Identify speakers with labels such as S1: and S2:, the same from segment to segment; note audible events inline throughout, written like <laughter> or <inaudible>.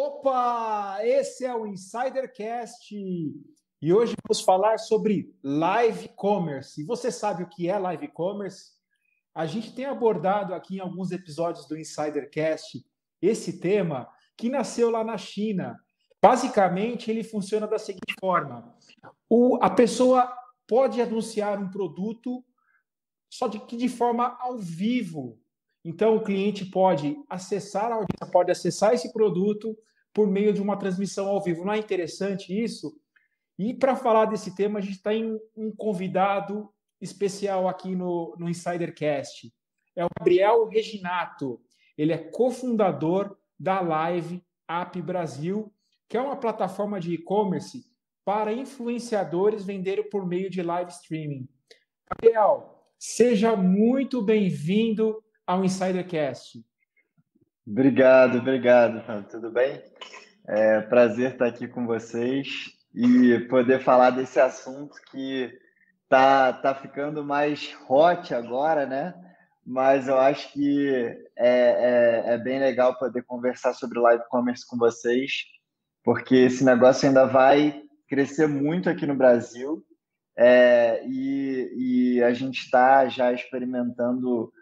S1: Opa, esse é o Insidercast e hoje vamos falar sobre live commerce. E você sabe o que é live commerce? A gente tem abordado aqui em alguns episódios do Insidercast esse tema que nasceu lá na China. Basicamente, ele funciona da seguinte forma: o, a pessoa pode anunciar um produto só de que de forma ao vivo. Então, o cliente pode acessar a audiência, pode acessar esse produto por meio de uma transmissão ao vivo. Não é interessante isso? E para falar desse tema, a gente está em um convidado especial aqui no, no Insidercast. É o Gabriel Reginato. Ele é cofundador da Live App Brasil, que é uma plataforma de e-commerce para influenciadores venderem por meio de live streaming. Gabriel, seja muito bem-vindo ao Insidercast.
S2: Obrigado, obrigado. Tudo bem? É prazer estar aqui com vocês e poder falar desse assunto que tá, tá ficando mais hot agora, né? Mas eu acho que é, é, é bem legal poder conversar sobre live commerce com vocês, porque esse negócio ainda vai crescer muito aqui no Brasil é, e, e, a gente está já experimentando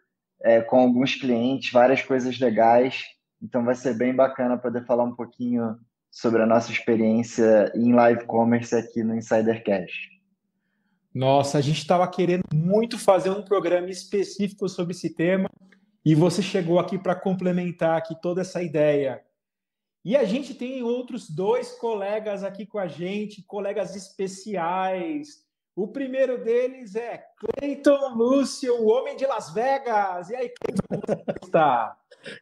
S2: é, com alguns clientes várias coisas legais então vai ser bem bacana poder falar um pouquinho sobre a nossa experiência em live commerce aqui no Insider Cash.
S1: Nossa, a gente estava querendo muito fazer um programa específico sobre esse tema e você chegou aqui para complementar aqui toda essa ideia. E a gente tem outros dois colegas aqui com a gente, colegas especiais. O primeiro deles é Cleiton Lúcio, o homem de Las Vegas. E aí, Cleiton, como está?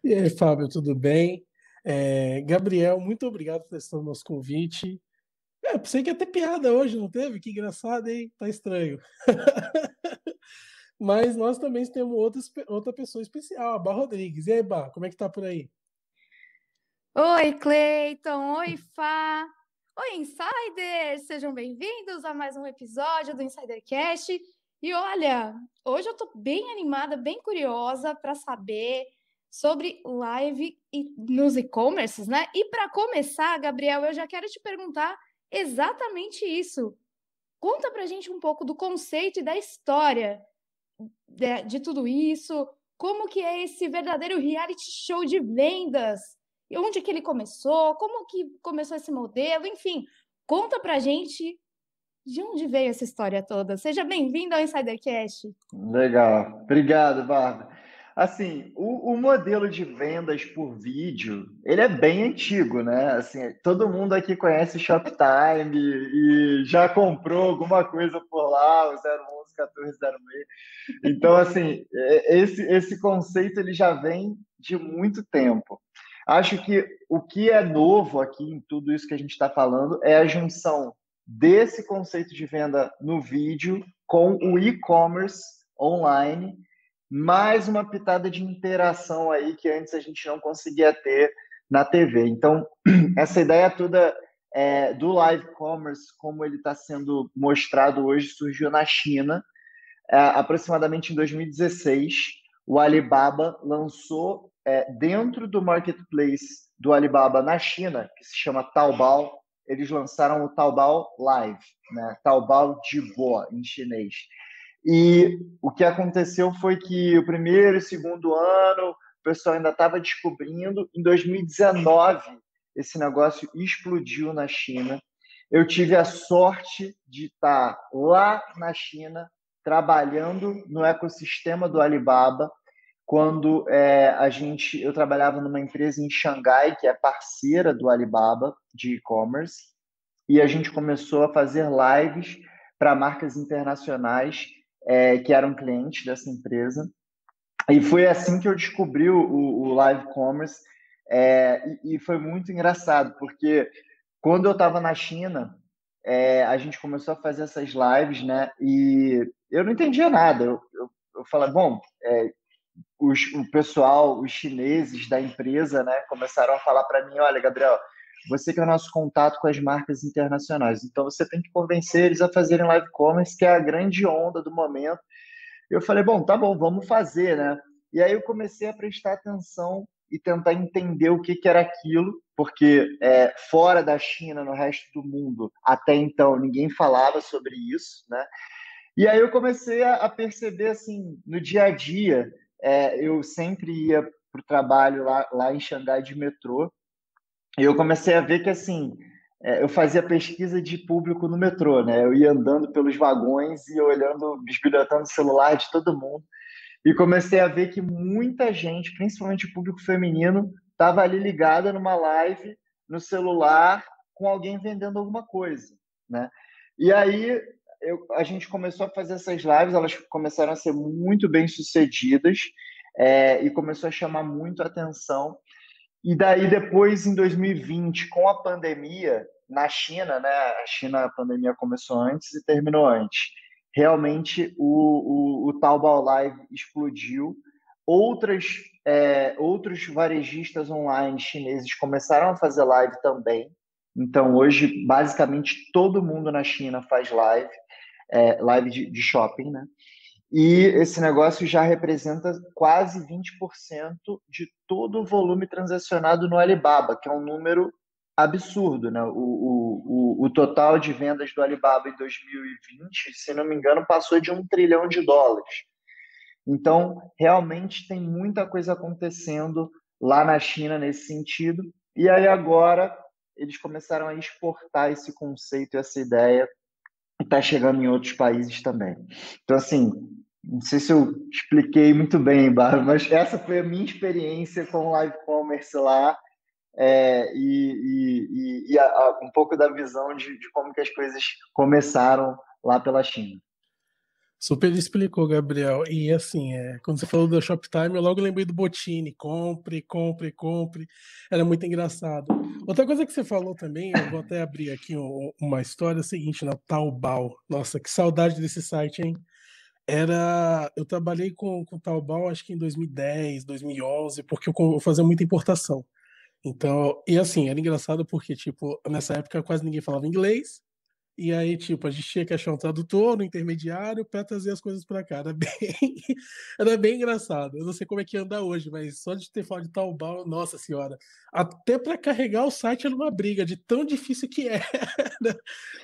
S3: E aí, Fábio, tudo bem? É, Gabriel, muito obrigado por ter o nosso convite. É, pensei que ia ter piada hoje, não teve? Que engraçado, hein? Tá estranho. <laughs> Mas nós também temos outra, outra pessoa especial, a Bá Rodrigues. E aí, Bá, como é que tá por aí?
S4: Oi, Cleiton. Oi, Fá. Oi, Insiders! Sejam bem-vindos a mais um episódio do Insidercast. E olha, hoje eu tô bem animada, bem curiosa para saber sobre live e nos e-commerces, né? E para começar, Gabriel, eu já quero te perguntar exatamente isso. Conta para gente um pouco do conceito e da história de, de tudo isso, como que é esse verdadeiro reality show de vendas, onde que ele começou, como que começou esse modelo, enfim, conta para gente de onde veio essa história toda. Seja bem-vindo ao Insidercast.
S2: Legal, obrigado, Bárbara. Assim, o, o, modelo de vendas por vídeo, ele é bem antigo, né? Assim, todo mundo aqui conhece Shoptime e já comprou alguma coisa por lá, o 011 1406. Então, assim, é, esse, esse conceito ele já vem de muito tempo. Acho que o que é novo aqui em tudo isso que a gente está falando é a junção desse conceito de venda no vídeo com o e-commerce online mais uma pitada de interação aí que antes a gente não conseguia ter na TV. Então, <clears throat> essa ideia toda é, do live commerce, como ele está sendo mostrado hoje, surgiu na China, é, aproximadamente em 2016. O Alibaba lançou é, dentro do marketplace do Alibaba na China, que se chama Taobao, eles lançaram o Taobao Live, né? Taobao Jibo em chinês. E o que aconteceu foi que o primeiro e segundo ano o pessoal ainda estava descobrindo. Em 2019, esse negócio explodiu na China. Eu tive a sorte de estar lá na China, trabalhando no ecossistema do Alibaba, quando é, a gente, eu trabalhava numa empresa em Xangai, que é parceira do Alibaba de e-commerce, e a gente começou a fazer lives para marcas internacionais é, que eram clientes dessa empresa. E foi assim que eu descobri o, o live commerce. É, e, e, foi muito engraçado, porque quando eu estava na China, a gente começou a fazer essas lives, né? E eu não entendia nada. Eu, eu, eu falei, bom, os, o pessoal, os chineses da empresa, né, começaram a falar para mim: olha, Gabriel, você que é o nosso contato com as marcas internacionais. Então você tem que convencer eles a fazerem live commerce, que é a grande onda do momento. Eu falei, bom, tá bom, vamos fazer, né? E aí eu comecei a prestar atenção e tentar entender o que, que era aquilo, porque é, fora da China, no resto do mundo, até então ninguém falava sobre isso, né? E aí eu comecei a, a perceber assim no dia a dia, é, eu sempre ia para o trabalho lá, lá em Xangai de metrô, e eu comecei a ver que assim é, eu fazia pesquisa de público no metrô, né? Eu ia andando pelos vagões e olhando, bisbilhotando o celular de todo mundo. E comecei a ver que muita gente, principalmente o público feminino, estava ali ligada numa live no celular com alguém vendendo alguma coisa, né? E aí eu, a gente começou a fazer essas lives, elas começaram a ser muito bem sucedidas é, e começou a chamar muito a atenção. E daí depois, em 2020, com a pandemia, na China, né? A China, a pandemia começou antes e terminou antes. Realmente, o, o, o Taobao Live explodiu. Outras, é, outros varejistas online chineses começaram a fazer live também. Então, hoje, basicamente, todo mundo na China faz live, é, live de, de shopping, né? E esse negócio já representa quase 20% de todo o volume transacionado no Alibaba, que é um número absurdo, né? O, o, o, total de vendas do Alibaba em 2020, se não me engano, passou de um trilhão de dólares. Então, realmente tem muita coisa acontecendo lá na China nesse sentido. E aí agora eles começaram a exportar esse conceito, essa ideia, está chegando em outros países também. Então, assim, não sei se eu expliquei muito bem, Bárbara, mas essa foi a minha experiência com o live commerce lá é, e, e, e a, um pouco da visão de, de, como que as coisas começaram lá pela China.
S3: Super explicou, Gabriel. E assim, é, quando você falou do Shoptime, eu logo lembrei do Botini. Compre, compre, compre. Era muito engraçado. Outra coisa que você falou também, eu vou até abrir aqui uma história é seguinte, na Taobao. Nossa, que saudade desse site, hein? Era, eu trabalhei com, com Taobao acho que em 2010, 2011, porque eu, eu fazia muita importação. Então, e assim, era engraçado porque, tipo, nessa época quase ninguém falava inglês, e aí, tipo, a gente tinha que achar um tradutor, um intermediário, para trazer as coisas para cá. Era <laughs> bem, era bem engraçado. Eu não sei como é que anda hoje, mas só de ter falado de Taobao, nossa senhora. Até para carregar o site era uma briga, de tão difícil que <laughs> era.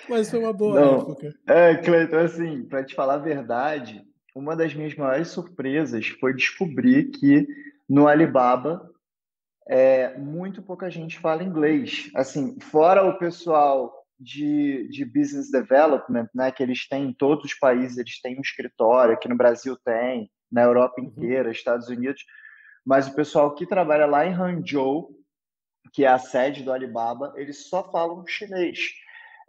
S3: Mas foi uma boa não, época.
S2: É, Cleiton, assim, para te falar a verdade, uma das minhas maiores surpresas foi descobrir que no Alibaba é, muito pouca gente fala inglês. Assim, fora o pessoal de, de business development, né, que eles têm em todos os países, eles têm um escritório, aqui no Brasil tem, na Europa uhum. inteira, Estados Unidos, mas o pessoal que trabalha lá em Hangzhou, que é a sede do Alibaba, eles só falam chinês.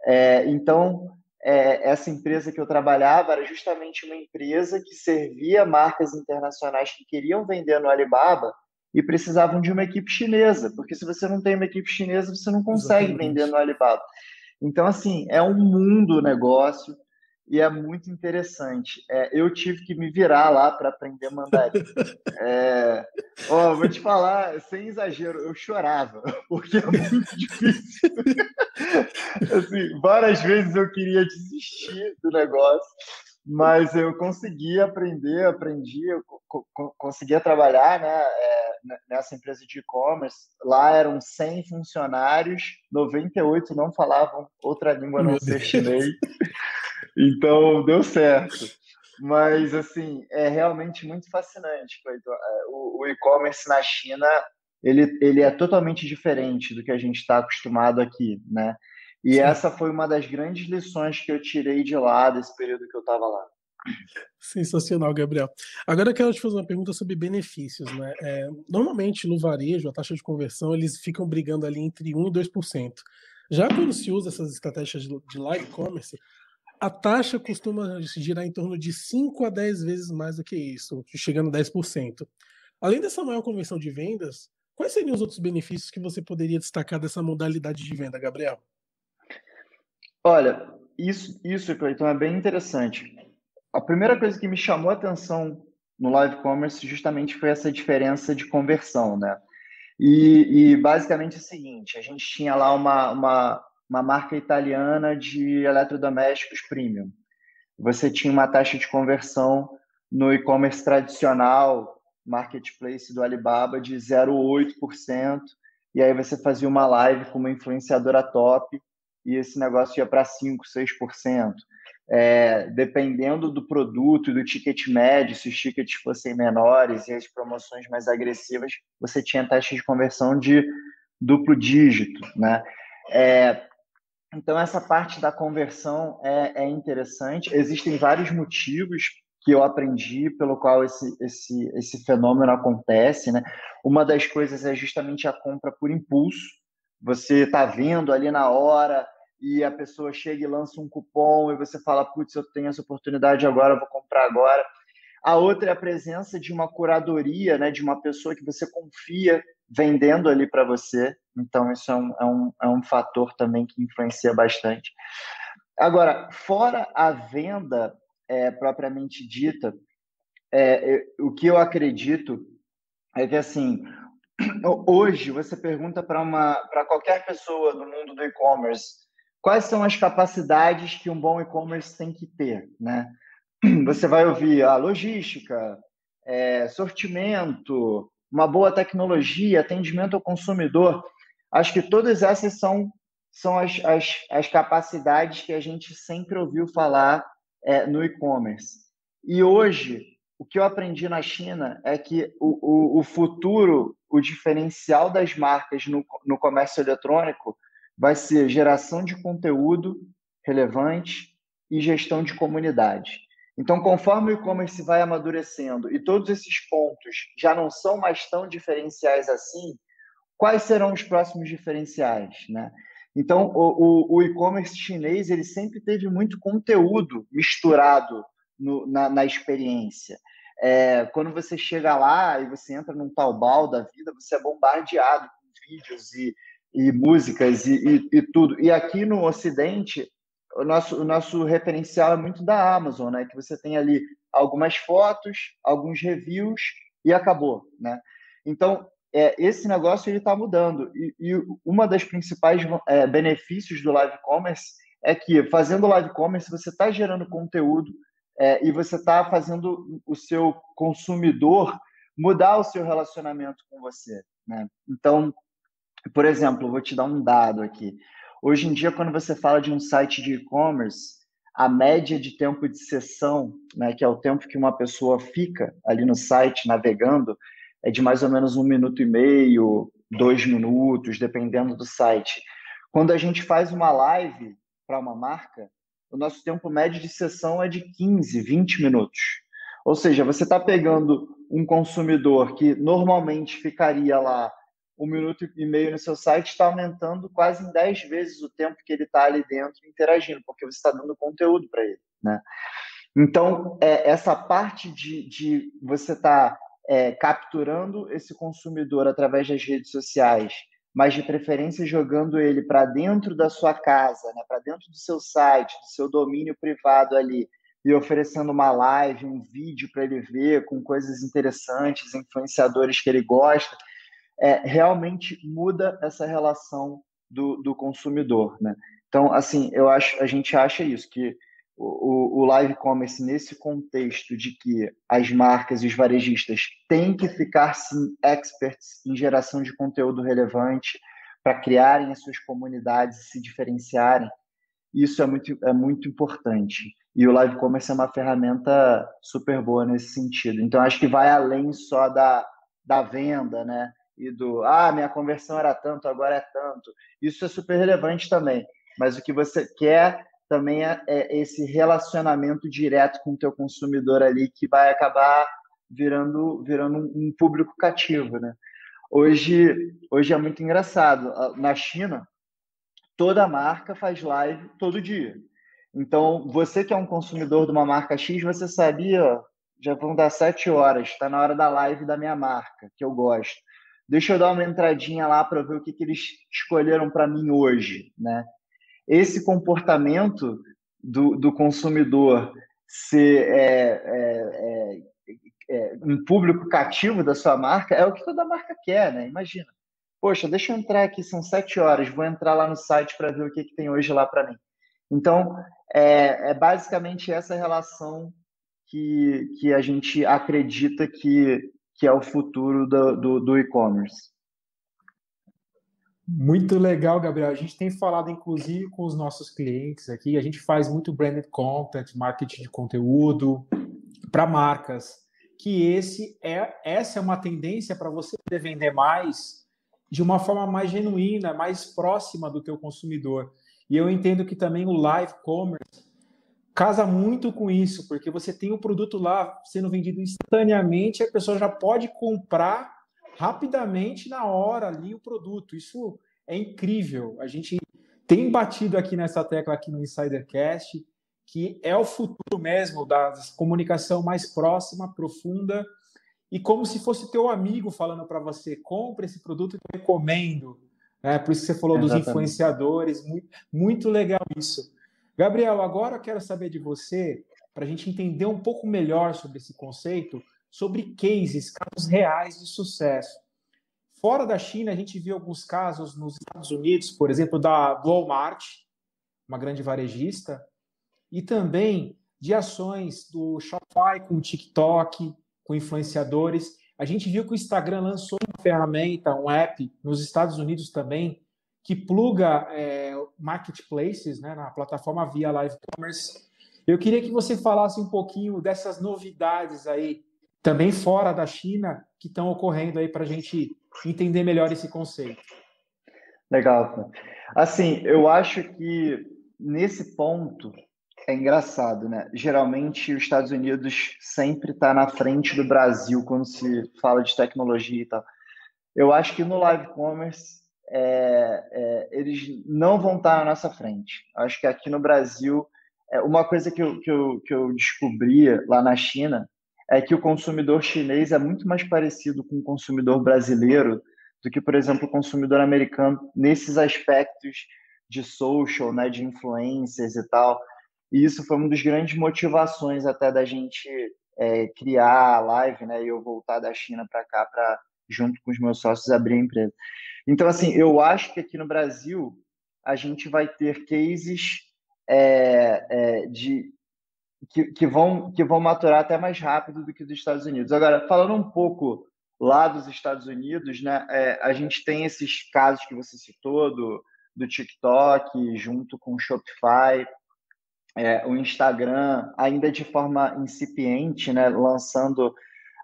S2: É, então, é, essa empresa que eu trabalhava era justamente uma empresa que servia marcas internacionais que queriam vender no Alibaba e precisavam de uma equipe chinesa, porque se você não tem uma equipe chinesa, você não consegue Exatamente. vender no Alibaba. Então, assim, é um mundo o negócio e é muito interessante. É, eu tive que me virar lá para aprender mandarim. <laughs> É, ó, vou te falar, sem exagero, eu chorava, <laughs> porque é muito difícil. <laughs> assim, várias vezes eu queria desistir do negócio, mas eu consegui aprender, aprendi, eu co conseguia trabalhar né, é, nessa empresa de e-commerce. Lá eram 100 funcionários, 98 não falavam outra língua não ser chinês. Então, deu certo. Mas, assim, é realmente muito fascinante. É, o, o e-commerce na China, ele, ele é totalmente diferente do que a gente está acostumado aqui, né? E Sim. essa foi uma das grandes lições que eu tirei de lá desse período que eu estava lá.
S3: Sensacional, Gabriel. Agora eu quero te fazer uma pergunta sobre benefícios. Né? É, normalmente no varejo, a taxa de conversão, eles ficam brigando ali entre 1% e 2%. Já quando se usa essas estratégias de live commerce, a taxa costuma girar em torno de 5 a 10 vezes mais do que isso, chegando a 10%. Além dessa maior conversão de vendas, quais seriam os outros benefícios que você poderia destacar dessa modalidade de venda, Gabriel?
S2: Olha, isso, isso Cleiton, é bem interessante. A primeira coisa que me chamou a atenção no live commerce justamente foi essa diferença de conversão, né? E, e basicamente é o seguinte: a gente tinha lá uma, uma, uma marca italiana de eletrodomésticos premium. Você tinha uma taxa de conversão no e-commerce tradicional marketplace do Alibaba de 0,8%, e aí você fazia uma live com uma influenciadora top e esse negócio ia para 5%, 6%. É, dependendo do produto e do ticket médio, se os tickets fossem menores e as promoções mais agressivas, você tinha taxa de conversão de duplo dígito, né? É, então, essa parte da conversão é, é, interessante. Existem vários motivos que eu aprendi pelo qual esse, esse, esse fenômeno acontece. Né? Uma das coisas é justamente a compra por impulso. Você está vendo ali na hora e a pessoa chega e lança um cupom e você fala, putz, eu tenho essa oportunidade agora, vou comprar agora. A outra é a presença de uma curadoria, né, de uma pessoa que você confia vendendo ali para você. Então, isso é um, é, um, é um fator também que influencia bastante. Agora, fora a venda é, propriamente dita, é, o que eu acredito é que, assim, <clears throat> hoje você pergunta para qualquer pessoa do mundo do e-commerce quais são as capacidades que um bom e-commerce tem que ter, né? <clears throat> Você vai ouvir a logística, é, sortimento, uma boa tecnologia, atendimento ao consumidor. Acho que todas essas são, são as, as, as capacidades que a gente sempre ouviu falar é, no e-commerce. E hoje, o que eu aprendi na China é que o, o, o futuro, o diferencial das marcas no, no comércio eletrônico vai ser geração de conteúdo relevante e gestão de comunidade. Então, conforme o e-commerce vai amadurecendo e todos esses pontos já não são mais tão diferenciais assim, quais serão os próximos diferenciais, né? Então, o, o, o e-commerce chinês ele sempre teve muito conteúdo misturado no, na, na, experiência. É, quando você chega lá e você entra num Taobao da vida, você é bombardeado com vídeos e, e músicas e, e, e tudo. E aqui no Ocidente, o nosso, o nosso referencial é muito da Amazon, né? Que você tem ali algumas fotos, alguns reviews e acabou, né? Então, é, esse negócio ele está mudando. E, e, uma das principais é, benefícios do live commerce é que fazendo live commerce você está gerando conteúdo é, e você está fazendo o seu consumidor mudar o seu relacionamento com você. Né? Então, por exemplo, vou te dar um dado aqui. Hoje em dia, quando você fala de um site de e-commerce, a média de tempo de sessão, né, que é o tempo que uma pessoa fica ali no site navegando, é de mais ou menos um minuto e meio, dois minutos, dependendo do site. Quando a gente faz uma live para uma marca, o nosso tempo médio de sessão é de 15, 20 minutos. Ou seja, você está pegando um consumidor que normalmente ficaria lá um minuto e meio no seu site está aumentando quase em 10 vezes o tempo que ele está ali dentro interagindo, porque você está dando conteúdo para ele. Né? Então, é, essa parte de, de você estar tá, é, capturando esse consumidor através das redes sociais, mas de preferência jogando ele para dentro da sua casa, né, para dentro do seu site, do seu domínio privado ali, e oferecendo uma live, um vídeo para ele ver com coisas interessantes, influenciadores que ele gosta é, realmente muda essa relação do, do consumidor, né? Então, assim, eu acho, a gente acha isso que o, o live commerce nesse contexto de que as marcas e os varejistas têm que ficar sim experts em geração de conteúdo relevante para criarem as suas comunidades e se diferenciarem. Isso é muito, é muito importante. E o live commerce é uma ferramenta super boa nesse sentido. Então, acho que vai além só da, da venda, né? E do ah, minha conversão era tanto, agora é tanto. Isso é super relevante também. Mas o que você quer também é, é esse relacionamento direto com o teu consumidor ali que vai acabar virando virando um público cativo, né? Hoje, hoje é muito engraçado. Na China, toda marca faz live todo dia. Então, você que é um consumidor de uma marca X, você sabia, já vão dar sete horas, está na hora da live da minha marca, que eu gosto deixa eu dar uma entradinha lá para ver o que, que eles escolheram para mim hoje, né? Esse comportamento do, do consumidor ser é, é, é, é, um público cativo da sua marca é o que toda marca quer, né? Imagina. Poxa, deixa eu entrar aqui, são sete horas, vou entrar lá no site para ver o que, que tem hoje lá para mim. Então, é, é basicamente essa relação que, que a gente acredita que, que é o futuro do, do, do e-commerce.
S1: Muito legal, Gabriel. A gente tem falado, inclusive, com os nossos clientes aqui. A gente faz muito branded content, marketing de conteúdo para marcas. Que esse é essa é uma tendência para você poder vender mais de uma forma mais genuína, mais próxima do teu consumidor. E eu entendo que também o live commerce casa muito com isso, porque você tem o produto lá sendo vendido instantaneamente, a pessoa já pode comprar rapidamente na hora ali o produto. Isso é incrível. A gente tem batido aqui nessa tecla aqui no Insidercast que é o futuro mesmo da comunicação mais próxima, profunda e como se fosse teu amigo falando para você, compre esse produto e eu recomendo. É, por isso que você falou Exatamente. dos influenciadores, muito, muito legal isso. Gabriel, agora eu quero saber de você, para a gente entender um pouco melhor sobre esse conceito, sobre cases, casos reais de sucesso. Fora da China, a gente viu alguns casos nos Estados Unidos, por exemplo, da Walmart, uma grande varejista, e também de ações do Shopify com o TikTok, com influenciadores. A gente viu que o Instagram lançou uma ferramenta, um app, nos Estados Unidos também, que pluga é, marketplaces né, na plataforma via live commerce. Eu queria que você falasse um pouquinho dessas novidades aí, também fora da China, que estão ocorrendo aí para a gente entender melhor esse conceito.
S2: Legal. Assim, eu acho que nesse ponto é engraçado, né? Geralmente os Estados Unidos sempre está na frente do Brasil quando se fala de tecnologia e tal. Eu acho que no live commerce é, é, eles não vão estar na nossa frente. Acho que aqui no Brasil, é, uma coisa que eu, que, eu, que eu descobri lá na China é que o consumidor chinês é muito mais parecido com o consumidor brasileiro do que, por exemplo, o consumidor americano nesses aspectos de social, né, de influencers e tal. E isso foi uma das grandes motivações até da gente é, criar a live, né, e eu voltar da China para cá para junto com os meus sócios abrir a empresa. Então, assim, eu acho que aqui no Brasil a gente vai ter cases é, é, de que, que, vão, que vão maturar até mais rápido do que dos Estados Unidos. Agora, falando um pouco lá dos Estados Unidos, né, é, a gente tem esses casos que você citou do, do TikTok junto com o Shopify, é, o Instagram ainda de forma incipiente, né, lançando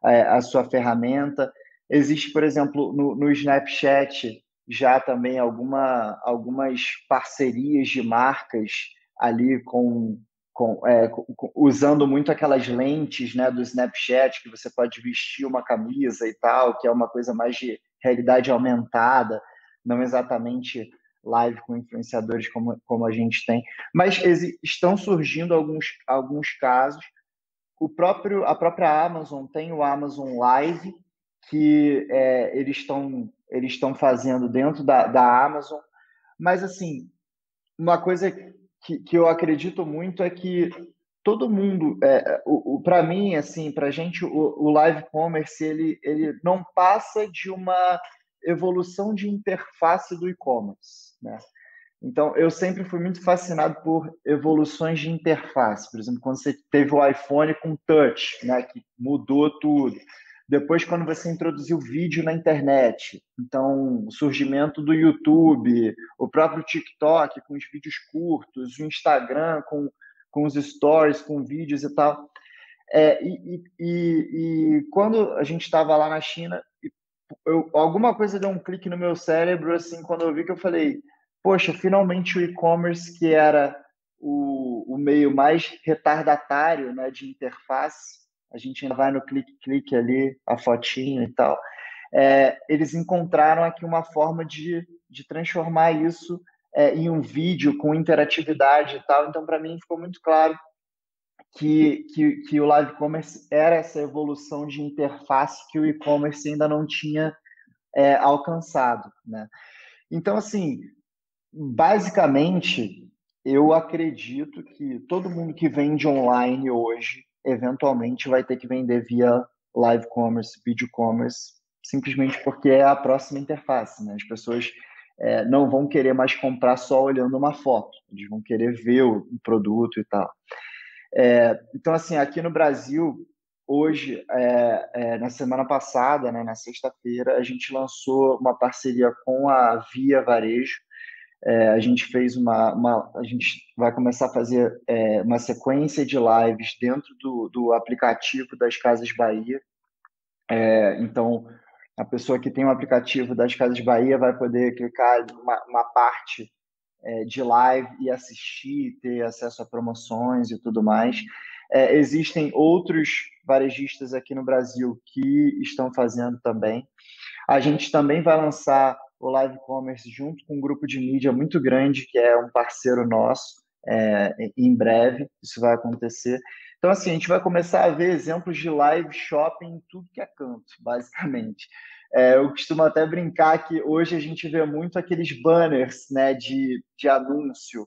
S2: é, a sua ferramenta. Existe, por exemplo, no, no Snapchat já também alguma, algumas parcerias de marcas ali com, com, é, com, usando muito aquelas lentes né, do Snapchat que você pode vestir uma camisa e tal, que é uma coisa mais de realidade aumentada, não exatamente live com influenciadores como, como a gente tem, mas estão surgindo alguns, alguns casos. O próprio, a própria Amazon tem o Amazon Live, que é, eles estão eles estão fazendo dentro da, da Amazon. Mas, assim, uma coisa que, que eu acredito muito é que todo mundo, é, o, o para mim, assim, para a gente, o, o, live commerce, ele, ele não passa de uma evolução de interface do e-commerce, né? Então, eu sempre fui muito fascinado por evoluções de interface. Por exemplo, quando você teve o iPhone com touch, né, que mudou tudo. Depois, quando você introduziu vídeo na internet, então o surgimento do YouTube, o próprio TikTok com os vídeos curtos, o Instagram com, com os stories, com vídeos e tal. É, e, e, e, quando a gente estava lá na China, eu, alguma coisa deu um clique no meu cérebro, assim, quando eu vi que eu falei, poxa, finalmente o e-commerce, que era o, o meio mais retardatário né, de interface, a gente ainda vai no clique-clique ali, a fotinho e tal. É, eles encontraram aqui uma forma de, de transformar isso é, em um vídeo com interatividade e tal. Então, para mim, ficou muito claro que, que, que o live commerce era essa evolução de interface que o e-commerce ainda não tinha é, alcançado. Né? Então, assim, basicamente, eu acredito que todo mundo que vende online hoje eventualmente vai ter que vender via live commerce, video commerce, simplesmente porque é a próxima interface. Né? As pessoas é, não vão querer mais comprar só olhando uma foto, eles vão querer ver o, produto e tal. É, então, assim, aqui no Brasil, hoje, é, é, na semana passada, né, na sexta-feira, a gente lançou uma parceria com a Via Varejo. É, a gente fez uma, uma, A gente vai começar a fazer é, uma sequência de lives dentro do, do aplicativo das Casas Bahia. É, então, a pessoa que tem o um aplicativo das Casas Bahia vai poder clicar uma, uma parte é, de live e assistir, ter acesso a promoções e tudo mais. É, existem outros varejistas aqui no Brasil que estão fazendo também. A gente também vai lançar o Live Commerce junto com um grupo de mídia muito grande, que é um parceiro nosso, é, em breve, isso vai acontecer. Então, assim, a gente vai começar a ver exemplos de live shopping em tudo que é canto, <laughs> basicamente. É, eu costumo até brincar que hoje a gente vê muito aqueles banners né, de, de anúncio,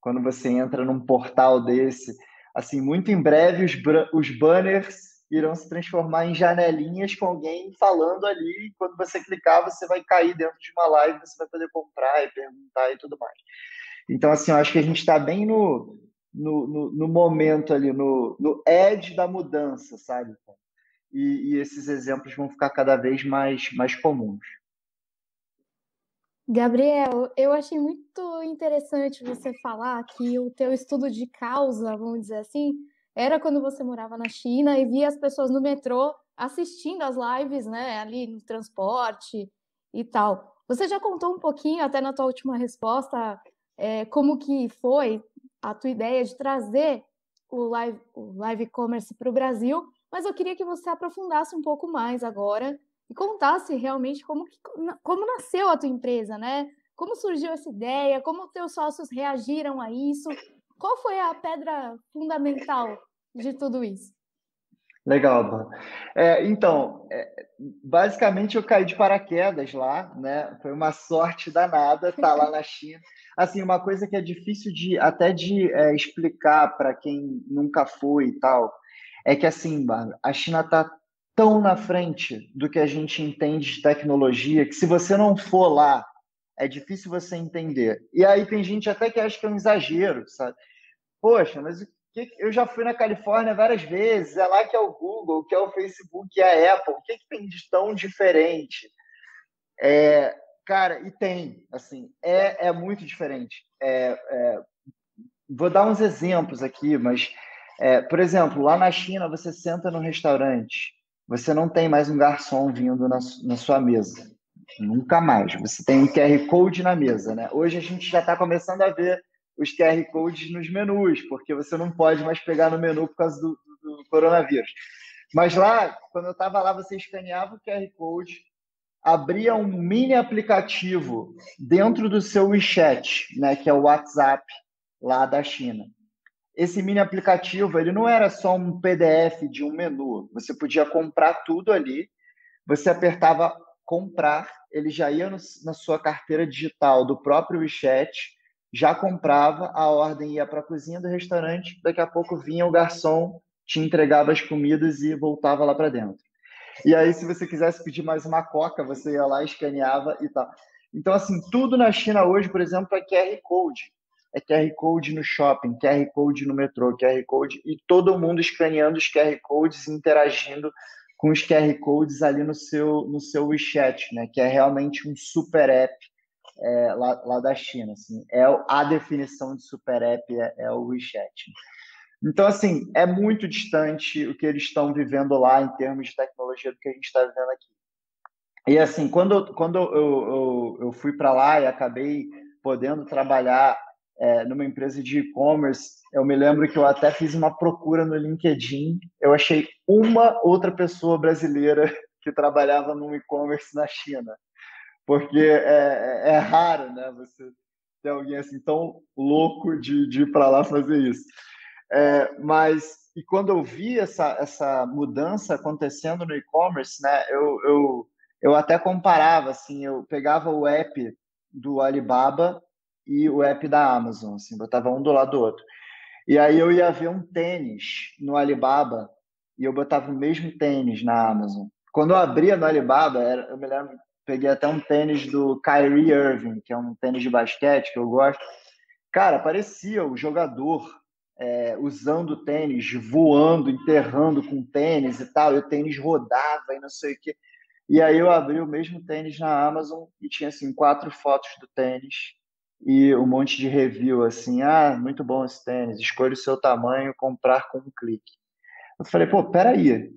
S2: quando você entra num portal desse. Assim, muito em breve os, os banners irão se transformar em janelinhas com alguém falando ali. Quando você clicar, você vai cair dentro de uma live, você vai poder comprar e perguntar e tudo mais. Então, assim, eu acho que a gente está bem no, no, no, no, momento ali, no, no edge da mudança, sabe? E, e, esses exemplos vão ficar cada vez mais, mais comuns.
S4: Gabriel, eu achei muito interessante você falar que o teu estudo de causa, vamos dizer assim, era quando você morava na China e via as pessoas no metrô assistindo as lives, né, ali no transporte e tal. Você já contou um pouquinho, até na tua última resposta, é, como que foi a tua ideia de trazer o live, o live commerce para o Brasil, mas eu queria que você aprofundasse um pouco mais agora e contasse realmente como, que, como nasceu a tua empresa, né? Como surgiu essa ideia, como teus sócios reagiram a isso, qual foi a pedra fundamental de tudo isso?
S2: Legal, é, então, é, basicamente eu caí de paraquedas lá, né? Foi uma sorte danada estar tá lá na China. Assim, uma coisa que é difícil de até de é, explicar para quem nunca foi e tal, é que assim, a China está tão na frente do que a gente entende de tecnologia que se você não for lá, é difícil você entender. E aí tem gente até que acha que é um exagero, sabe? Poxa, mas eu já fui na Califórnia várias vezes, é lá que é o Google, que é o Facebook, que é a Apple. O que, que tem de tão diferente? É, cara, e tem, assim, é, é muito diferente. É, é, vou dar uns exemplos aqui, mas, é, por exemplo, lá na China, você senta no restaurante, você não tem mais um garçom vindo na, na sua mesa. Nunca mais. Você tem um QR Code na mesa, né? Hoje a gente já está começando a ver os QR Codes nos menus, porque você não pode mais pegar no menu por causa do, do coronavírus. Mas lá, quando eu estava lá, você escaneava o QR Code, abria um mini aplicativo dentro do seu WeChat, né, que é o WhatsApp lá da China. Esse mini aplicativo, ele não era só um PDF de um menu. Você podia comprar tudo ali. Você apertava comprar, ele já ia no, na sua carteira digital do próprio WeChat já comprava, a ordem ia para a cozinha do restaurante, daqui a pouco vinha o garçom, te entregava as comidas e voltava lá para dentro. E aí, se você quisesse pedir mais uma coca, você ia lá, escaneava e tal. Então, assim, tudo na China hoje, por exemplo, é QR Code. É QR Code no shopping, QR Code no metrô, QR Code, e todo mundo escaneando os QR Codes, interagindo com os QR Codes ali no seu, no seu WeChat, né? Que é realmente um super app é, lá, lá, da China. Assim, é a definição de super app é, é, o WeChat. Então, assim, é muito distante o que eles estão vivendo lá em termos de tecnologia do que a gente está vivendo aqui. E, assim, quando, quando eu, eu, eu fui para lá e acabei podendo trabalhar é, numa empresa de e-commerce, eu me lembro que eu até fiz uma procura no LinkedIn, eu achei uma outra pessoa brasileira <laughs> que trabalhava no e-commerce na China porque é, é, é raro, né? Você ter alguém assim tão louco de, de ir para lá fazer isso. É, mas e quando eu vi essa, essa mudança acontecendo no e-commerce, né? Eu, eu, eu até comparava assim, eu pegava o app do Alibaba e o app da Amazon, assim, botava um do lado do outro. E aí eu ia ver um tênis no Alibaba e eu botava o mesmo tênis na Amazon. Quando eu abria no Alibaba, era, eu me lembro peguei até um tênis do Kyrie Irving, que é um tênis de basquete que eu gosto. Cara, parecia o jogador é, usando o tênis, voando, enterrando com tênis e tal, e o tênis rodava e não sei o quê. E aí eu abri o mesmo tênis na Amazon e tinha assim quatro fotos do tênis e um monte de review assim, ah, muito bom esse tênis, escolha o seu tamanho, comprar com um clique. Eu falei, pô, peraí,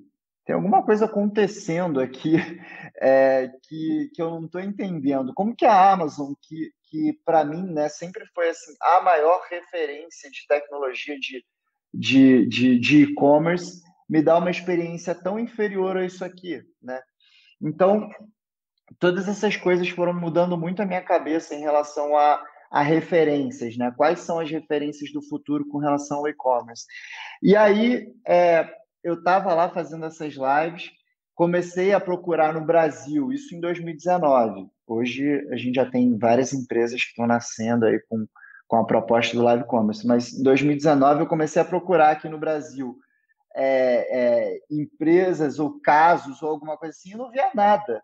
S2: tem alguma coisa acontecendo aqui <laughs> é, que, que eu não estou entendendo. Como que a Amazon, que, que para mim né, sempre foi assim, a maior referência de tecnologia de de, de, de e-commerce, me dá uma experiência tão inferior a isso aqui, né? Então, todas essas coisas foram mudando muito a minha cabeça em relação a, a referências, né? Quais são as referências do futuro com relação ao e-commerce? E aí, é, eu estava lá fazendo essas lives, comecei a procurar no Brasil, isso em 2019. Hoje a gente já tem várias empresas que estão nascendo aí com, com a proposta do live commerce, mas em 2019 eu comecei a procurar aqui no Brasil é, é, empresas ou casos ou alguma coisa assim, e não via nada.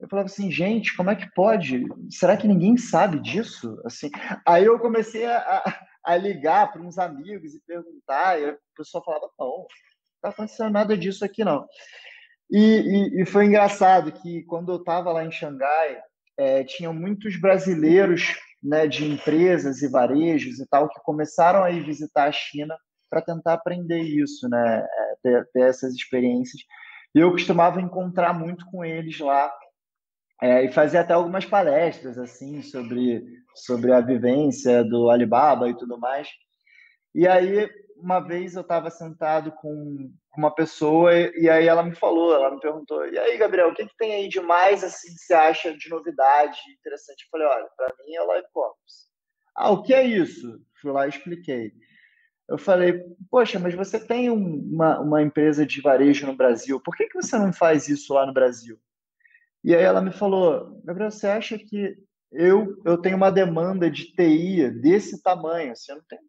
S2: Eu falava assim, gente, como é que pode? Será que ninguém sabe disso? Assim, aí eu comecei a, a ligar para uns amigos e perguntar, e a pessoa falava, não, está acontecendo nada disso aqui não. E, e, e foi engraçado que quando eu estava lá em Xangai, é, tinham muitos brasileiros né, de empresas e varejos e tal que começaram a ir visitar a China para tentar aprender isso, né, é, ter, ter, essas experiências. E eu costumava encontrar muito com eles lá é, e fazer até algumas palestras assim sobre sobre a vivência do Alibaba e tudo mais. E aí uma vez eu estava sentado com uma pessoa e, aí ela me falou, ela me perguntou, e aí, Gabriel, o que, que tem aí de mais assim que você acha de novidade interessante? Eu falei, olha, para mim é live commerce. Ah, o que é isso? Fui lá e expliquei. Eu falei, poxa, mas você tem uma, uma empresa de varejo no Brasil, por que, que você não faz isso lá no Brasil? E aí ela me falou, Gabriel, você acha que eu, eu tenho uma demanda de TI desse tamanho, assim, eu não tenho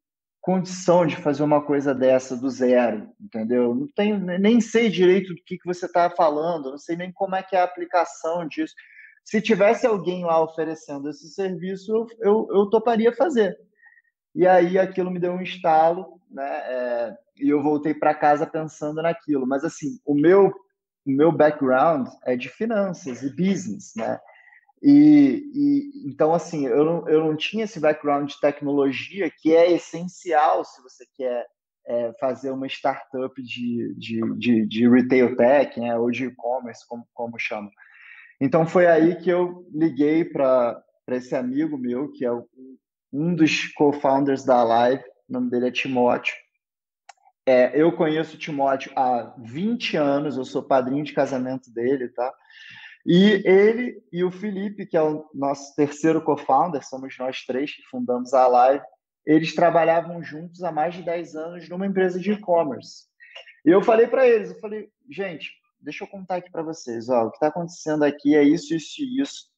S2: condição de fazer uma coisa dessa do zero, entendeu? Não tenho, nem sei direito do que, que você está falando, não sei nem como é que é a aplicação disso. Se tivesse alguém lá oferecendo esse serviço, eu, eu toparia fazer. E aí aquilo me deu um estalo, né? É, e eu voltei para casa pensando naquilo. Mas assim, o meu, meu background é de finanças e business, né? E, e, então, assim, eu não, eu não tinha esse background de tecnologia que é essencial se você quer é, fazer uma startup de, de, de, de retail tech, né, ou de e-commerce, como, como chamam. Então, foi aí que eu liguei para esse amigo meu, que é um dos co-founders da Live, o nome dele é Timóteo. É, eu conheço o Timóteo há 20 anos, eu sou padrinho de casamento dele, tá? E ele e o Felipe, que é o nosso terceiro co-founder, somos nós três que fundamos a Live, eles trabalhavam juntos há mais de 10 anos numa empresa de e-commerce. E eu falei para eles, eu falei, gente, deixa eu contar aqui para vocês, ó, o que está acontecendo aqui é isso, isso e isso.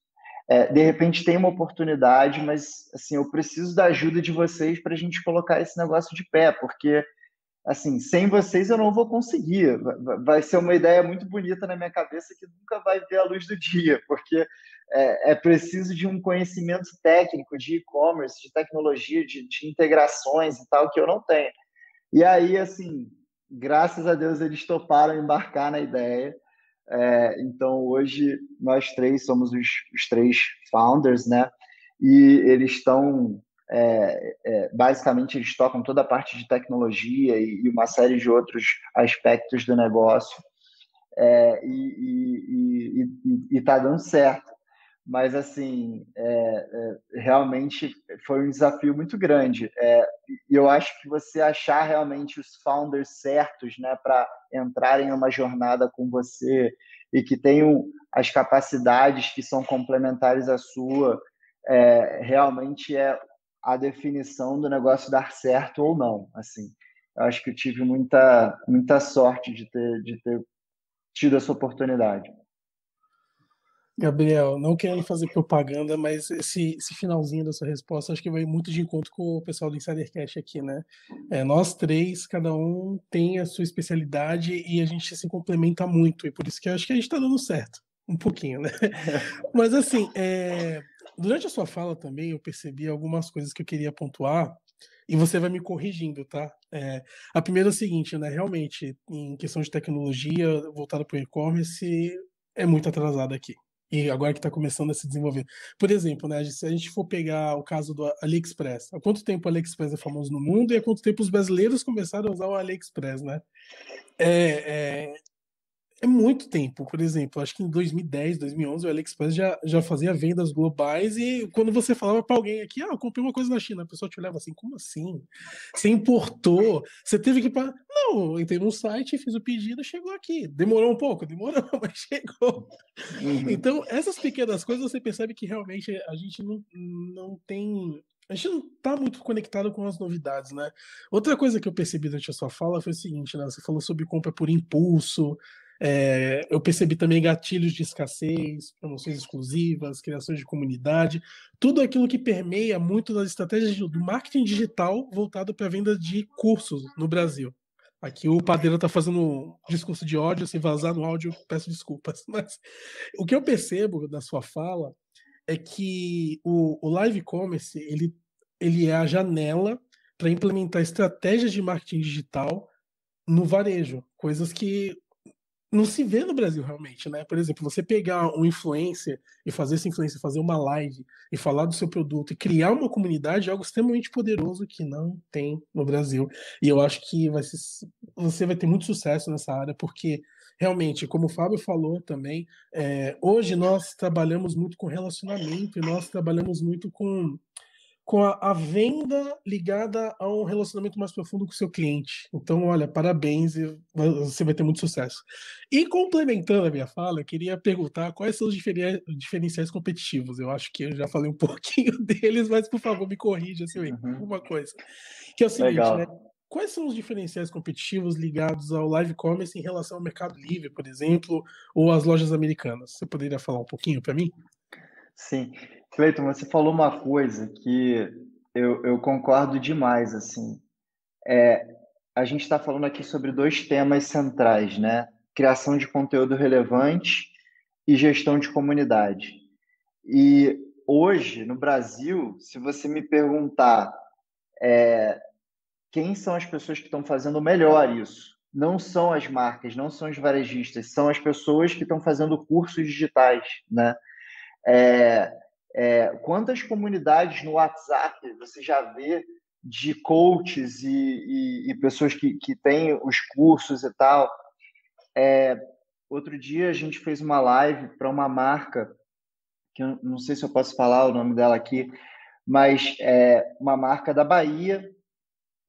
S2: É, de repente tem uma oportunidade, mas assim, eu preciso da ajuda de vocês para a gente colocar esse negócio de pé, porque assim, sem vocês eu não vou conseguir. Vai ser uma ideia muito bonita na minha cabeça que nunca vai ver a luz do <laughs> dia, porque é, é preciso de um conhecimento técnico de e-commerce, de tecnologia, de, de, integrações e tal, que eu não tenho. E aí, assim, graças a Deus eles toparam embarcar na ideia. É, então, hoje, nós três somos os, os três founders, né? E eles estão é, é, basicamente, eles tocam toda a parte de tecnologia e, e uma série de outros aspectos do negócio. É, e está dando certo. Mas, assim, é, é, realmente foi um desafio muito grande. É, e eu acho que você achar realmente os founders certos né, para entrarem numa jornada com você e que tenham as capacidades que são complementares à sua, é, realmente é a definição do negócio dar certo ou não. Assim, eu acho que eu tive muita, muita sorte de ter, de ter tido essa oportunidade.
S3: Gabriel, não querendo fazer propaganda, mas esse, esse finalzinho da sua resposta acho que vai muito de encontro com o pessoal do Insidercast aqui, né? É, nós três, cada um tem a sua especialidade e a gente se complementa muito, e por isso que eu acho que a gente está dando certo, um pouquinho, né? <laughs> Mas assim, é, durante a sua fala também eu percebi algumas coisas que eu queria pontuar e você vai me corrigindo, tá? É, a primeira é o seguinte, né? Realmente, em questão de tecnologia voltada para o e-commerce, é muito atrasado aqui. E agora que está começando a se desenvolver. Por exemplo, né, se a gente for pegar o caso do AliExpress, há quanto tempo o AliExpress é famoso no mundo e há quanto tempo os brasileiros começaram a usar o AliExpress, né? É, é, é muito tempo. Por exemplo, acho que em 2010, 2011, o AliExpress já, já fazia vendas globais e quando você falava para alguém aqui, ah, eu comprei uma coisa na China, a pessoa te olhava assim, como assim? Você importou? Você teve que para Não, entrei no site, fiz o pedido, chegou aqui. Demorou um pouco, demorou, <laughs> mas chegou. Uhum. Então, essas pequenas coisas você percebe que realmente a gente não, não tem a gente não está muito conectado com as novidades, né? Outra coisa que eu percebi durante a sua fala foi o seguinte, né? Você falou sobre compra por impulso, é, eu percebi também gatilhos de escassez, promoções exclusivas, criações de comunidade, tudo aquilo que permeia muito das estratégias do marketing digital voltado para a venda de cursos no Brasil. Aqui o Padeiro está fazendo um discurso de ódio, se vazar no áudio, peço desculpas. <laughs> Mas o que eu percebo da sua fala é que o, o live commerce ele, ele é a janela para implementar estratégias de marketing digital no varejo, coisas que não se vê no Brasil realmente, né? Por exemplo, você pegar um influencer e fazer essa influência, fazer uma live e falar do seu produto e criar uma comunidade é algo extremamente poderoso que não tem no Brasil. E eu acho que vai ser, você vai ter muito sucesso nessa área, porque realmente, como o Fábio falou também, é, hoje nós trabalhamos muito com relacionamento e nós trabalhamos muito com com a, a, venda ligada a um relacionamento mais profundo com o seu cliente. Então, olha, parabéns e você vai ter muito sucesso. E complementando a minha fala, eu queria perguntar quais são os diferenciais competitivos. Eu acho que eu já falei um <laughs> pouquinho deles, mas por favor me corrija se eu uhum. uma coisa. Que é o seguinte, Legal. né? Quais são os diferenciais competitivos ligados ao live commerce em relação ao Mercado Livre, por exemplo, ou às lojas americanas? Você poderia falar um pouquinho para mim?
S2: Sim. Cleiton, você falou uma coisa que eu, eu concordo demais, assim. É, a gente está falando aqui sobre dois temas centrais, né? Criação de conteúdo relevante e gestão de comunidade. E hoje, no Brasil, se você me perguntar é, quem são as pessoas que estão fazendo melhor isso, não são as marcas, não são os varejistas, são as pessoas que estão fazendo cursos digitais, né? É, é, quantas comunidades no WhatsApp você já vê de coaches e, e, e pessoas que, que têm os cursos e tal? É, outro dia a gente fez uma live para uma marca, que eu não sei se eu posso falar o nome dela aqui, mas é uma marca da Bahia,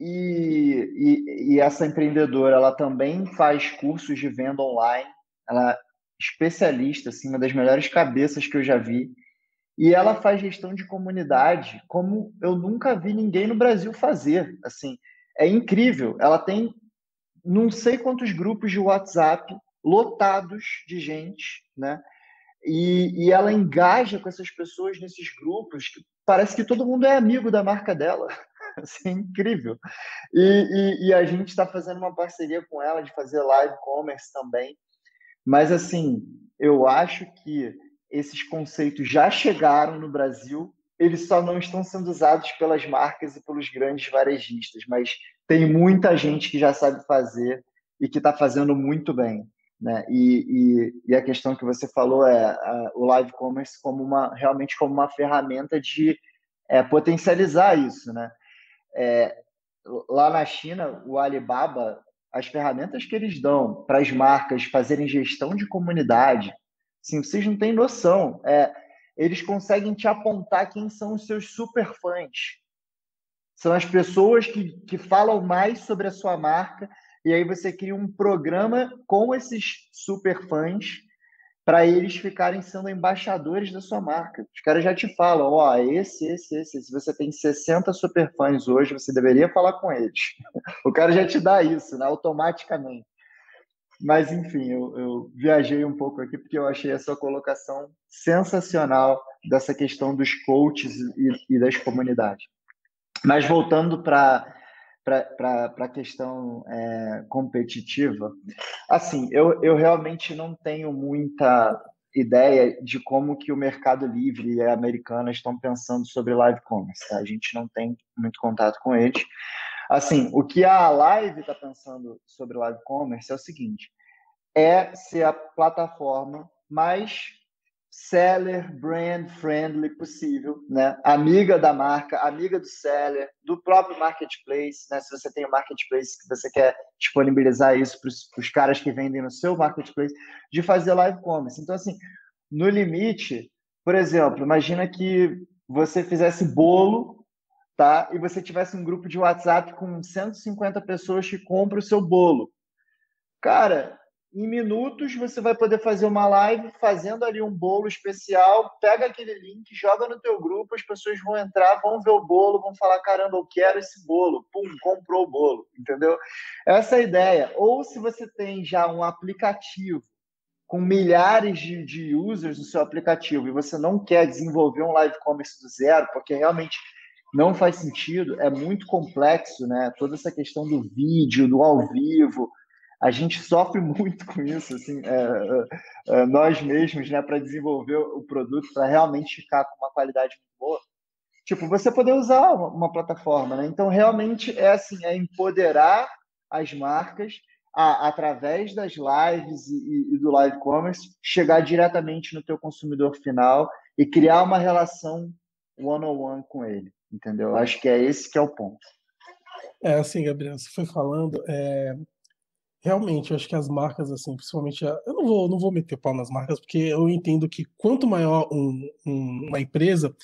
S2: e, e, e, essa empreendedora ela também faz cursos de venda online. Ela especialista, assim, uma das melhores cabeças que eu já vi. E ela faz gestão de comunidade como eu nunca vi ninguém no Brasil fazer. Assim, é incrível. Ela tem não sei quantos grupos de WhatsApp lotados de gente, né? E, e ela engaja com essas pessoas nesses grupos. Que parece que todo mundo é amigo da marca dela. <laughs> Assim, é incrível. E, e, e a gente está fazendo uma parceria com ela de fazer live commerce também. Mas, assim, eu acho que esses conceitos já chegaram no Brasil, eles só não estão sendo usados pelas marcas e pelos grandes varejistas, mas tem muita gente que já sabe fazer e que está fazendo muito bem. Né? E, e, e, a questão que você falou é a, o live commerce como uma realmente como uma ferramenta de é, potencializar isso, né? É, lá na China, o Alibaba, as ferramentas que eles dão para as marcas fazerem gestão de comunidade, Sim, vocês não têm noção. É, eles conseguem te apontar quem são os seus super fãs. São as pessoas que, que falam mais sobre a sua marca, e aí você cria um programa com esses super fãs para eles ficarem sendo embaixadores da sua marca. Os caras já te falam, ó, oh, esse, esse, esse, se você tem 60 super fãs hoje, você deveria falar com eles. <laughs> O cara já te dá isso, né, automaticamente. Mas, enfim, eu, eu, viajei um pouco aqui porque eu achei a sua colocação sensacional dessa questão dos coaches e, e das comunidades. Mas voltando para para a questão é, competitiva, assim, eu, eu realmente não tenho muita ideia de como que o Mercado Livre e a Americana estão pensando sobre live commerce. Tá? A gente não tem muito contato com eles. Assim, o que a Live está pensando sobre live commerce é o seguinte: é ser a plataforma mais seller brand friendly possível, né? Amiga da marca, amiga do seller, do próprio marketplace, né? Se você tem um marketplace que você quer disponibilizar isso para os caras que vendem no seu marketplace, de fazer live commerce. Então, assim, no limite, por exemplo, imagina que você fizesse bolo, tá? E você tivesse um grupo de WhatsApp com 150 pessoas que compram o seu bolo. Cara, em minutos você vai poder fazer uma live fazendo ali um bolo especial, pega aquele link, joga no teu grupo, as pessoas vão entrar, vão ver o bolo, vão falar, caramba, eu quero esse bolo, pum, comprou o bolo, entendeu? Essa é a ideia. Ou se você tem já um aplicativo com milhares de, de users no seu aplicativo e você não quer desenvolver um live commerce do zero, porque realmente não faz sentido, é muito complexo, né? Toda essa questão do vídeo, do ao vivo, a gente sofre <laughs> muito com isso, assim, é, é, é nós mesmos, né, para desenvolver o produto, para realmente ficar com uma qualidade muito boa. Tipo, você poder usar uma, uma plataforma, né? Então, realmente é assim, é empoderar as marcas a, através das lives e, e do live commerce, chegar diretamente no teu consumidor final e criar uma relação one-on-one com ele, entendeu? Acho que é esse que é o ponto.
S3: É assim, Gabriel, você foi falando, é, Realmente, eu acho que as marcas, assim, principalmente. A... Eu não vou, não vou meter pau nas marcas, porque eu entendo que quanto maior um, um, uma empresa,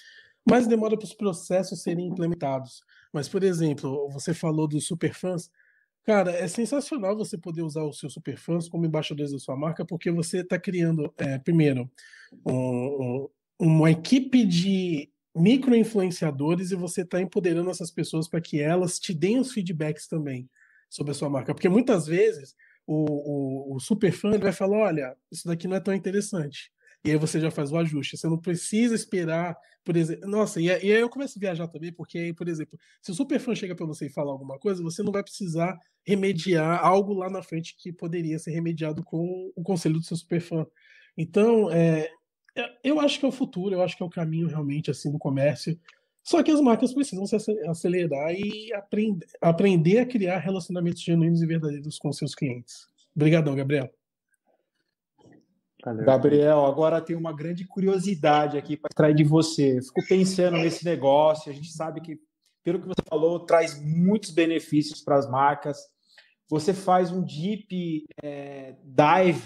S3: mais demora para os processos serem implementados. Mas, por exemplo, você falou dos superfãs. Cara, é sensacional você poder usar os seus superfãs como embaixadores da sua marca, porque você está criando, é, primeiro, um, uma equipe de micro-influenciadores e você está empoderando essas pessoas para que elas te deem os feedbacks também sobre a sua marca. Porque muitas vezes o, o, o super fã vai falar: olha, isso daqui não é tão interessante. E aí você já faz o ajuste. Você não precisa esperar, por exemplo. Nossa, e, aí eu começo a viajar também, porque aí, por exemplo, se o super fã chega para você e falar alguma coisa, você não vai precisar remediar algo lá na frente que poderia ser remediado com o conselho do seu super fã. Então, é, eu acho que é o futuro, eu acho que é o caminho realmente assim do comércio. Só que as marcas precisam se acelerar e aprender, aprender a criar relacionamentos genuínos e verdadeiros com seus clientes. Obrigadão, Gabriel.
S1: Valeu. Gabriel, agora tem uma grande curiosidade aqui para extrair de você. Fico pensando nesse negócio. A gente sabe que, pelo que você falou, traz muitos benefícios para as marcas. Você faz um deep é, dive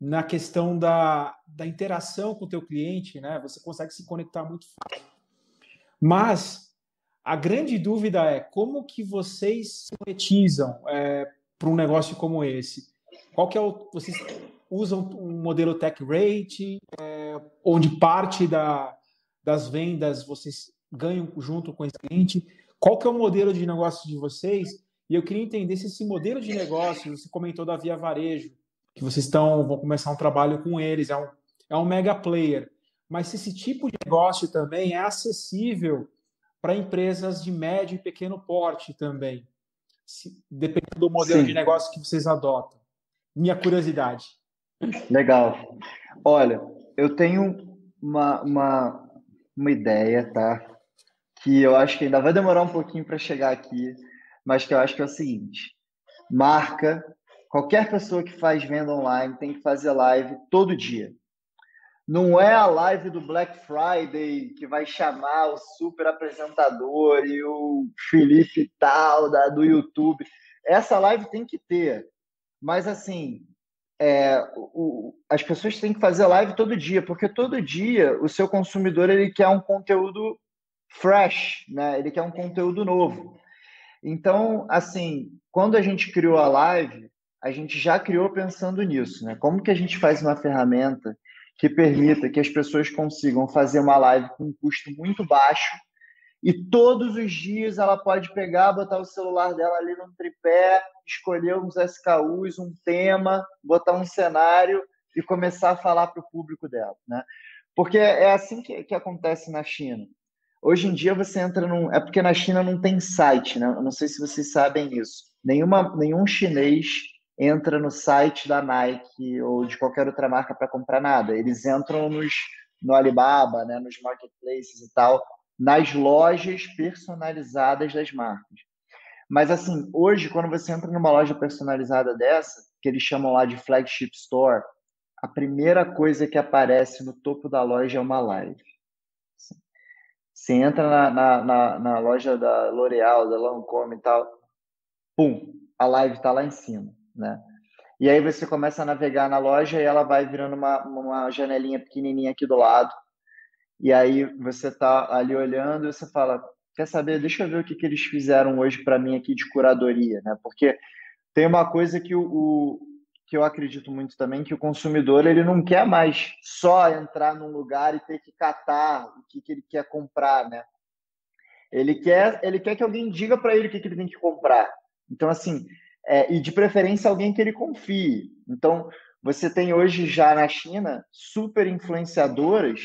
S1: na questão da, da interação com o teu cliente, né? Você consegue se conectar muito fácil mas a grande dúvida é como que vocês se monetizam é, para um negócio como esse? Qual que é o... Vocês usam um modelo tech rate, é, onde parte da, das vendas vocês ganham junto com esse cliente? Qual que é o modelo de negócio de vocês? E eu queria entender se esse modelo de negócio, você comentou da Via Varejo, que vocês estão, vão começar um trabalho com eles, é um, é um mega player mas se esse tipo de negócio também é acessível para empresas de médio e pequeno porte também, se, dependendo do modelo Sim. de negócio que vocês adotam. Minha curiosidade.
S2: Legal. Olha, eu tenho uma, uma, uma ideia, tá? Que eu acho que ainda vai demorar um pouquinho para chegar aqui, mas que eu acho que é o seguinte: marca, qualquer pessoa que faz venda online tem que fazer live todo dia. Não é a live do Black Friday que vai chamar o super apresentador e o Felipe tal da, do YouTube. Essa live tem que ter. Mas, assim, é, o, as pessoas têm que fazer live todo dia, porque todo dia o seu consumidor ele quer um conteúdo fresh, né? ele quer um conteúdo novo. Então, assim, quando a gente criou a live, a gente já criou pensando nisso, né? Como que a gente faz uma ferramenta que permita que as pessoas consigam fazer uma live com um custo muito baixo e todos os dias ela pode pegar, botar o celular dela ali no tripé, escolher uns SKUs, um tema, botar um cenário e começar a falar para o público dela, né? Porque é assim que, que acontece na China. Hoje em dia você entra num. É porque na China não tem site, né? Eu não sei se vocês sabem isso. Nenhuma, nenhum chinês entra no site da Nike ou de qualquer outra marca para comprar nada. Eles entram nos, no Alibaba, né, nos marketplaces e tal, nas lojas personalizadas das marcas. Mas assim, hoje, quando você entra numa loja personalizada dessa, que eles chamam lá de flagship store, a primeira coisa que aparece no topo da loja é uma live. Você entra na, na, na, na loja da L'Oréal, da Lancôme e tal, pum, a live está lá em cima, né? E aí você começa a navegar na loja e ela vai virando uma, uma janelinha pequenininha aqui do lado. E aí você tá ali olhando e você fala, quer saber? Deixa eu ver o que, que eles fizeram hoje para mim aqui de curadoria, né? Porque tem uma coisa que o, o, que eu acredito muito também que o consumidor ele não quer mais só entrar num lugar e ter que catar o que, que ele quer comprar, né? Ele quer ele quer que alguém diga para ele o que, que ele tem que comprar. Então assim é, e de preferência alguém que ele confie. Então você tem hoje já na China super influenciadoras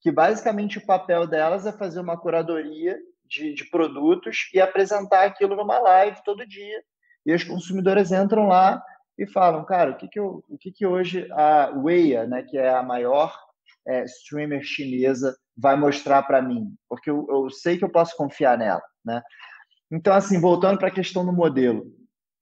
S2: que basicamente o papel delas é fazer uma curadoria de, de produtos e apresentar aquilo numa live todo dia. E as consumidoras entram lá e falam, cara, o que que, eu, o que, que hoje a Weia, né, que é a maior é, streamer chinesa, vai mostrar para mim? Porque eu, eu, sei que eu posso confiar nela, né? Então, assim, voltando para a questão do modelo,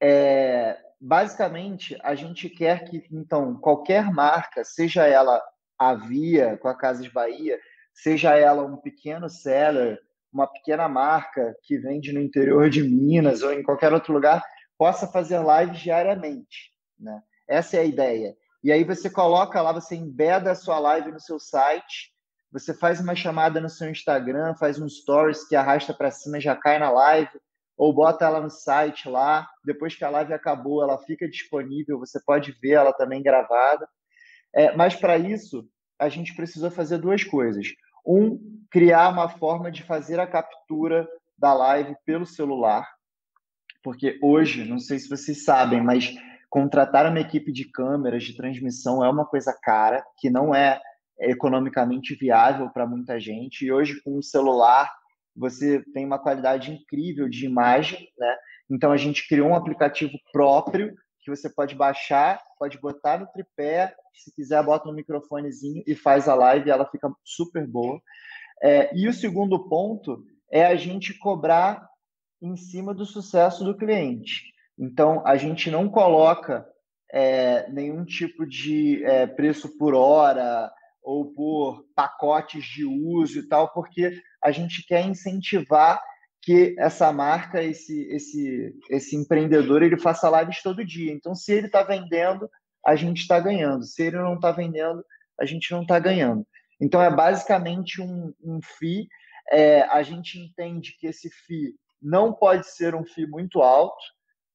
S2: é, basicamente a gente quer que, então, qualquer marca, seja ela a Via com a Casas Bahia, seja ela um pequeno seller, uma pequena marca que vende no interior de Minas ou em qualquer outro lugar, possa fazer lives diariamente. Né? Essa é a ideia. E aí você coloca lá, você embeda a sua live no seu site, você faz uma chamada no seu Instagram, faz um stories que arrasta para cima e já cai na live, ou bota ela no site lá, depois que a live acabou, ela fica disponível, você pode ver ela também gravada. É, mas para isso, a gente precisou fazer duas coisas. Um, criar uma forma de fazer a captura da live pelo celular, porque hoje, não sei se vocês sabem, mas contratar uma equipe de câmeras de transmissão é uma coisa cara, que não é economicamente viável para muita gente. E hoje, com o celular, você tem uma qualidade incrível de imagem, né? Então, a gente criou um aplicativo próprio que você pode baixar, pode botar no tripé, se quiser, bota no microfonezinho e faz a live, ela fica super boa. É, e o segundo ponto é a gente cobrar em cima do sucesso do cliente. Então, a gente não coloca é, nenhum tipo de é, preço por hora ou por pacotes de uso e tal, porque a gente quer incentivar que essa marca, esse, esse, esse empreendedor, ele faça lives todo dia. Então, se ele está vendendo, a gente está ganhando. Se ele não está vendendo, a gente não está ganhando. Então, é basicamente um, um FII. É, a gente entende que esse FII não pode ser um FII muito alto,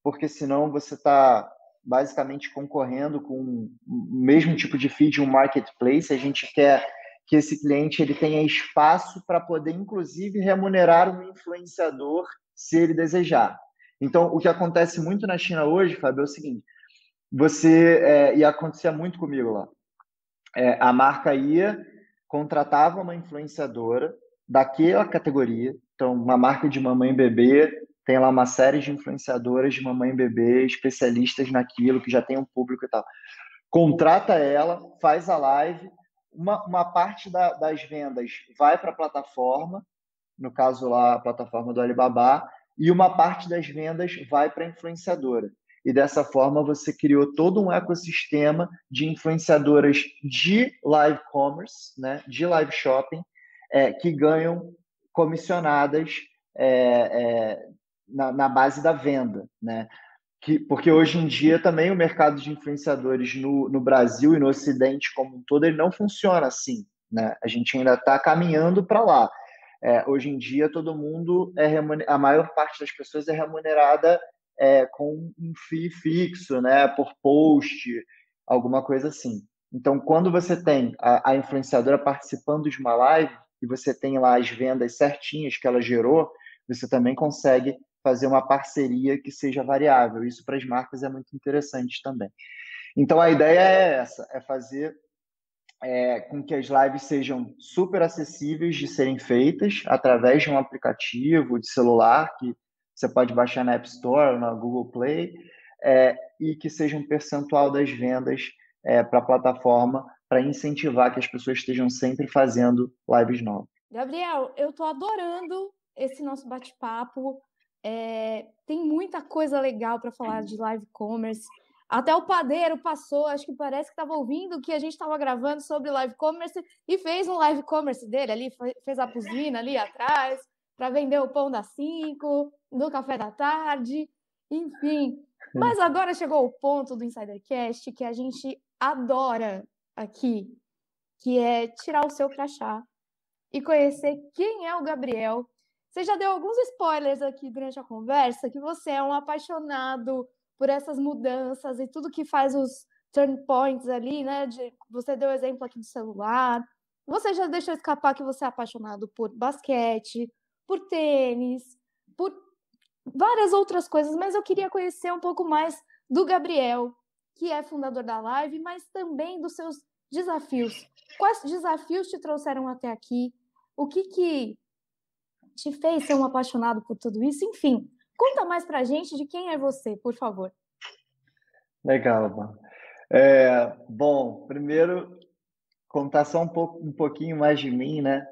S2: porque senão você está basicamente concorrendo com o mesmo tipo de de um marketplace. A gente quer que esse cliente ele tenha espaço para poder, inclusive, remunerar um influenciador se ele desejar. Então, o que acontece muito na China hoje, Fábio, é o seguinte: você, é, e acontecia muito comigo lá, é, a marca ia, contratava uma influenciadora daquela categoria, então, uma marca de mamãe e bebê tem lá uma série de influenciadoras de mamãe e bebê, especialistas naquilo, que já tem um público e tal. Contrata ela, faz a live, uma, uma parte da, das vendas vai para a plataforma, no caso lá, a plataforma do Alibaba, e uma parte das vendas vai para a influenciadora. E dessa forma você criou todo um ecossistema de influenciadoras de live commerce, né, de live shopping, é, que ganham comissionadas é, é, na, na, base da venda, né? Que, porque hoje em dia também o mercado de influenciadores no, no Brasil e no Ocidente como um todo ele não funciona assim, né? A gente ainda está caminhando para lá. É, hoje em dia todo mundo é a maior parte das pessoas é remunerada é, com um fee fixo, né? Por post, alguma coisa assim. Então, quando você tem a, a influenciadora participando de uma live, e você tem lá as vendas certinhas que ela gerou, você também consegue fazer uma parceria que seja variável. Isso para as marcas é muito interessante também. Então a ideia é essa, é fazer é, com que as lives sejam super acessíveis de serem feitas através de um aplicativo de celular que você pode baixar na App Store, na Google Play, é, e que seja um percentual das vendas é, para a plataforma para incentivar que as pessoas estejam sempre fazendo lives novas.
S4: Gabriel, eu estou adorando esse nosso bate-papo. É, tem muita coisa legal para falar de live commerce. Até o padeiro passou, acho que parece que estava ouvindo que a gente estava gravando sobre live commerce e fez um live commerce dele ali, fez a buzina ali atrás para vender o pão das cinco, do café da tarde, enfim. Mas agora chegou o ponto do Insidercast que a gente adora aqui, que é tirar o seu crachá e conhecer quem é o Gabriel. Você já deu alguns spoilers aqui durante a conversa, que você é um apaixonado por essas mudanças e tudo que faz os turn points ali, né? De, você deu exemplo aqui do celular. Você já deixou escapar que você é apaixonado por basquete, por tênis, por várias outras coisas, mas eu queria conhecer um pouco mais do Gabriel, que é fundador da Live, mas também dos seus desafios. Quais desafios te trouxeram até aqui? O que que te fez ser um apaixonado por tudo isso? Enfim, conta mais pra gente de quem é você, por favor.
S2: Legal, é, bom, primeiro contar só um, pouco, um pouquinho mais de mim, né?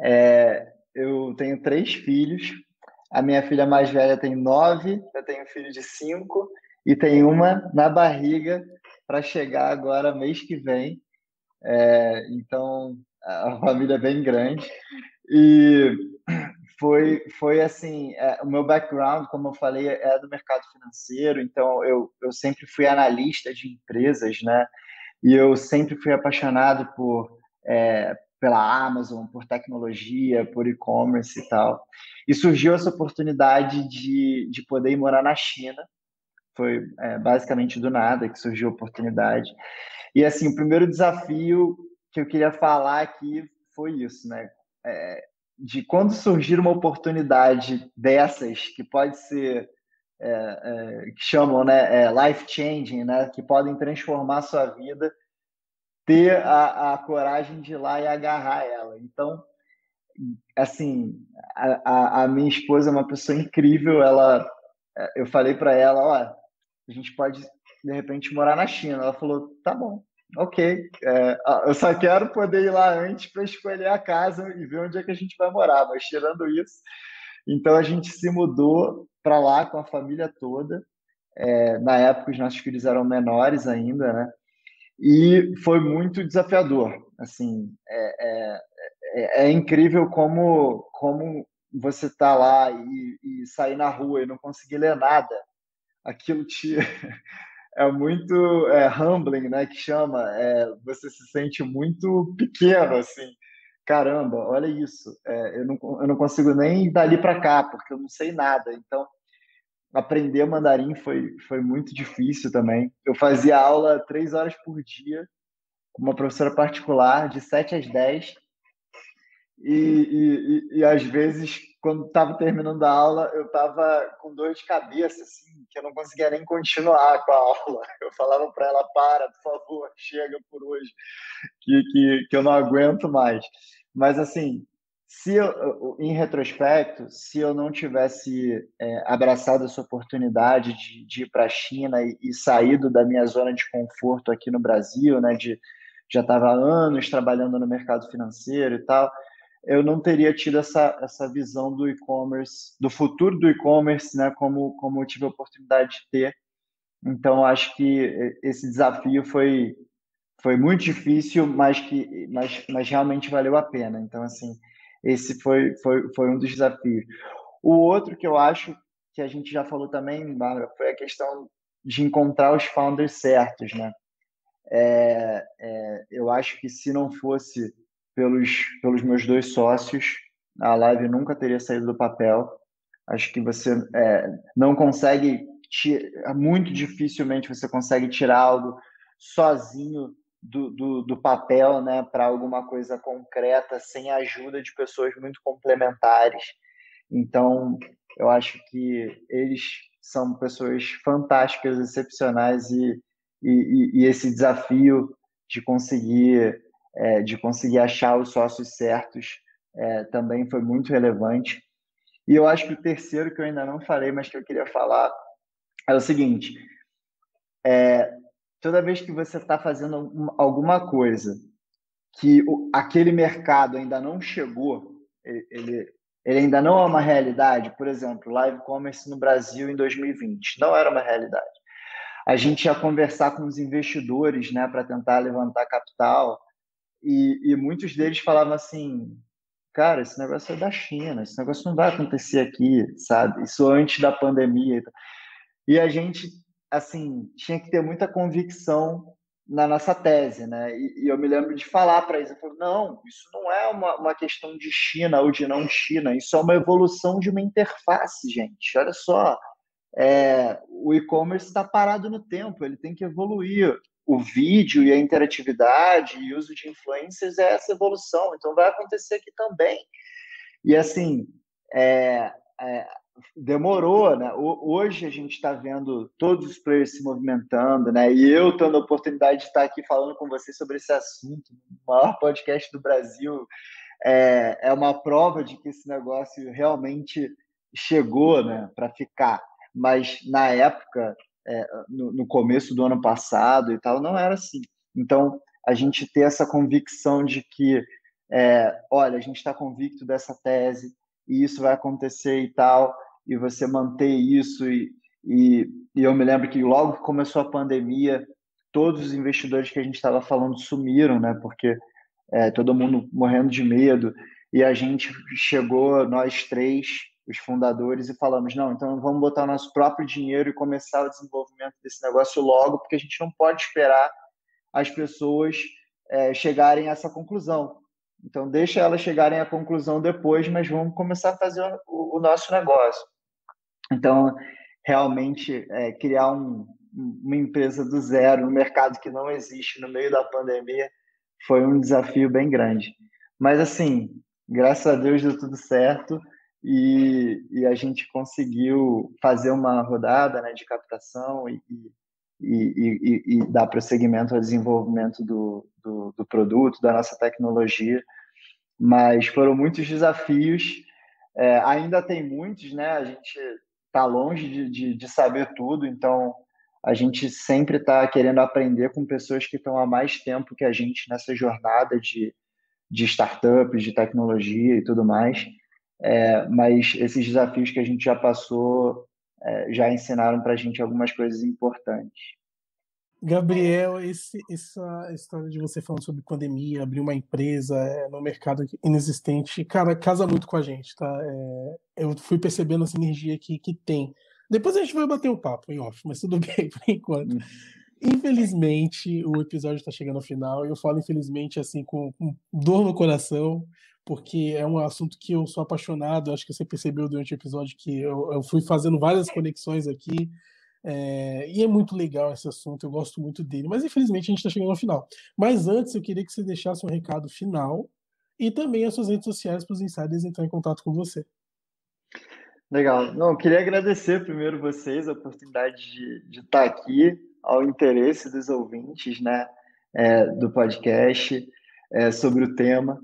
S2: É, eu tenho três filhos. A minha filha mais velha tem nove, eu tenho um filho de cinco e tem uma na barriga para chegar agora mês que vem. É, então a família é bem grande e foi foi assim é, o meu background como eu falei é do mercado financeiro então eu, eu sempre fui analista de empresas né e eu sempre fui apaixonado por é, pela Amazon, por tecnologia, por e-commerce e tal. E surgiu essa oportunidade de, de poder ir morar na China. Foi é, basicamente do nada que surgiu a oportunidade. E assim, o primeiro desafio que eu queria falar aqui foi isso, né? É, de quando surgir uma oportunidade dessas, que pode ser, é, é, que chamam, né, é, life changing, né, que podem transformar a sua vida, ter a, a coragem de ir lá e agarrar ela. Então, assim, a, a, minha esposa é uma pessoa incrível. Ela, eu falei para ela, ó, a gente pode de repente morar na China. Ela falou, tá bom, ok. É, eu só quero poder ir lá antes para escolher a casa e ver onde é que a gente vai morar. Mas tirando isso, então a gente se mudou para lá com a família toda. É, na época os nossos filhos eram menores ainda, né? e foi muito desafiador. Assim, é, é, é, é incrível como, como você tá lá e, e, sair na rua e não conseguir ler nada. Aquilo te <laughs> é muito é, humbling, né? Que chama. É, você se sente muito pequeno, assim. Caramba, olha isso. É, eu, não, eu não consigo nem dali para cá porque eu não sei nada. Então aprender mandarim foi, foi muito difícil também. Eu fazia aula três horas por dia com uma professora particular, de 7 às 10. E, e, e, e às vezes, quando estava terminando a aula, eu estava com dor de cabeça, assim, que eu não conseguia nem continuar com a aula. <laughs> Eu falava para ela: para, por favor, chega por hoje, que, que, que eu não aguento mais. Mas, assim, se eu, em retrospecto, se eu não tivesse é, abraçado essa oportunidade de, de ir para a China e, e, saído da minha zona de conforto aqui no Brasil, né, de já estava anos trabalhando no mercado financeiro e tal, eu não teria tido essa, essa visão do e-commerce, do futuro do e-commerce, né, como, como eu tive a oportunidade de ter. Então, acho que esse desafio foi, foi muito difícil, mas que mas, mas realmente valeu a pena. Então, assim, esse foi, foi, foi um dos desafios. O outro que eu acho que a gente já falou também, Bárbara, foi a questão de encontrar os founders certos, né? É, é, eu acho que se não fosse pelos, pelos meus dois sócios, a live nunca teria saído do papel. Acho que você é, não consegue, muito dificilmente você consegue tirar algo sozinho do, do, do papel né, para alguma coisa concreta sem a ajuda de pessoas muito complementares. Então, eu acho que eles são pessoas fantásticas, excepcionais e, e, e esse desafio de conseguir é, de conseguir achar os sócios certos é, também foi muito relevante. E eu acho que o terceiro que eu ainda não falei, mas que eu queria falar é o seguinte: é, toda vez que você está fazendo alguma coisa que o, aquele mercado ainda não chegou, ele, ele, ainda não é uma realidade, por exemplo, live commerce no Brasil em 2020, não era uma realidade. A gente ia conversar com os investidores né, para tentar levantar capital, e, e muitos deles falavam assim: cara, esse negócio é da China, esse negócio não vai acontecer aqui, sabe? Isso antes da pandemia. E a gente, assim, tinha que ter muita convicção na nossa tese, né? E, e eu me lembro de falar para eles, eu falei, não, isso não é uma, uma questão de China ou de não China, isso é uma evolução de uma interface, gente. Olha só, é, o e-commerce está parado no tempo, ele tem que evoluir o vídeo e a interatividade e uso de influências é essa evolução. Então, vai acontecer aqui também. E, assim, é, é, demorou, né? Hoje a gente está vendo todos os players se movimentando, né? E eu tendo a oportunidade de estar aqui falando com vocês sobre esse assunto, o maior podcast do Brasil, é, é uma prova de que esse negócio realmente chegou, né, para ficar. Mas na época é, no, no, começo do ano passado e tal, não era assim. Então, a gente ter essa convicção de que, é, olha, a gente está convicto dessa tese e isso vai acontecer e tal, e você manter isso. E, e, e eu me lembro que logo que começou a pandemia, todos os investidores que a gente estava falando sumiram, né? Porque é, todo mundo morrendo de medo. E a gente chegou, nós três, os fundadores e falamos: não, então vamos botar nosso próprio dinheiro e começar o desenvolvimento desse negócio logo, porque a gente não pode esperar as pessoas é, chegarem a essa conclusão. Então, deixa elas chegarem à conclusão depois, mas vamos começar a fazer o, o nosso negócio. Então, realmente, é, criar um, uma empresa do zero no mercado que não existe no meio da pandemia foi um desafio bem grande. Mas, assim, graças a Deus deu tudo certo e, e a gente conseguiu fazer uma rodada né, de captação e, e, e, dar prosseguimento ao desenvolvimento do, do, do, produto, da nossa tecnologia. Mas foram muitos desafios, é, ainda tem muitos, né? A gente está longe de, de, de saber tudo, então a gente sempre está querendo aprender com pessoas que estão há mais tempo que a gente nessa jornada de, de startups, de tecnologia e tudo mais. É, mas esses desafios que a gente já passou é, já ensinaram para a gente algumas coisas importantes.
S3: Gabriel, esse, essa história de você falando sobre pandemia, abrir uma empresa é, no mercado inexistente, cara, casa muito com a gente, tá? É, eu fui percebendo essa energia que, que tem. Depois a gente vai bater um papo em off, mas tudo <laughs> bem por enquanto. Hum. Infelizmente, o episódio está chegando ao final, e eu falo infelizmente assim com, com dor no coração, porque é um assunto que eu sou apaixonado. Acho que você percebeu durante o episódio que eu, eu fui fazendo várias conexões aqui. É, e é muito legal esse assunto, eu gosto muito dele. Mas infelizmente a gente está chegando ao final. Mas antes, eu queria que você deixasse um recado final e também as suas redes sociais para os insiders entrar em contato com você.
S2: Legal. Não, eu queria agradecer primeiro vocês a oportunidade de, de estar aqui, ao interesse dos ouvintes né, é, do podcast é, sobre o tema.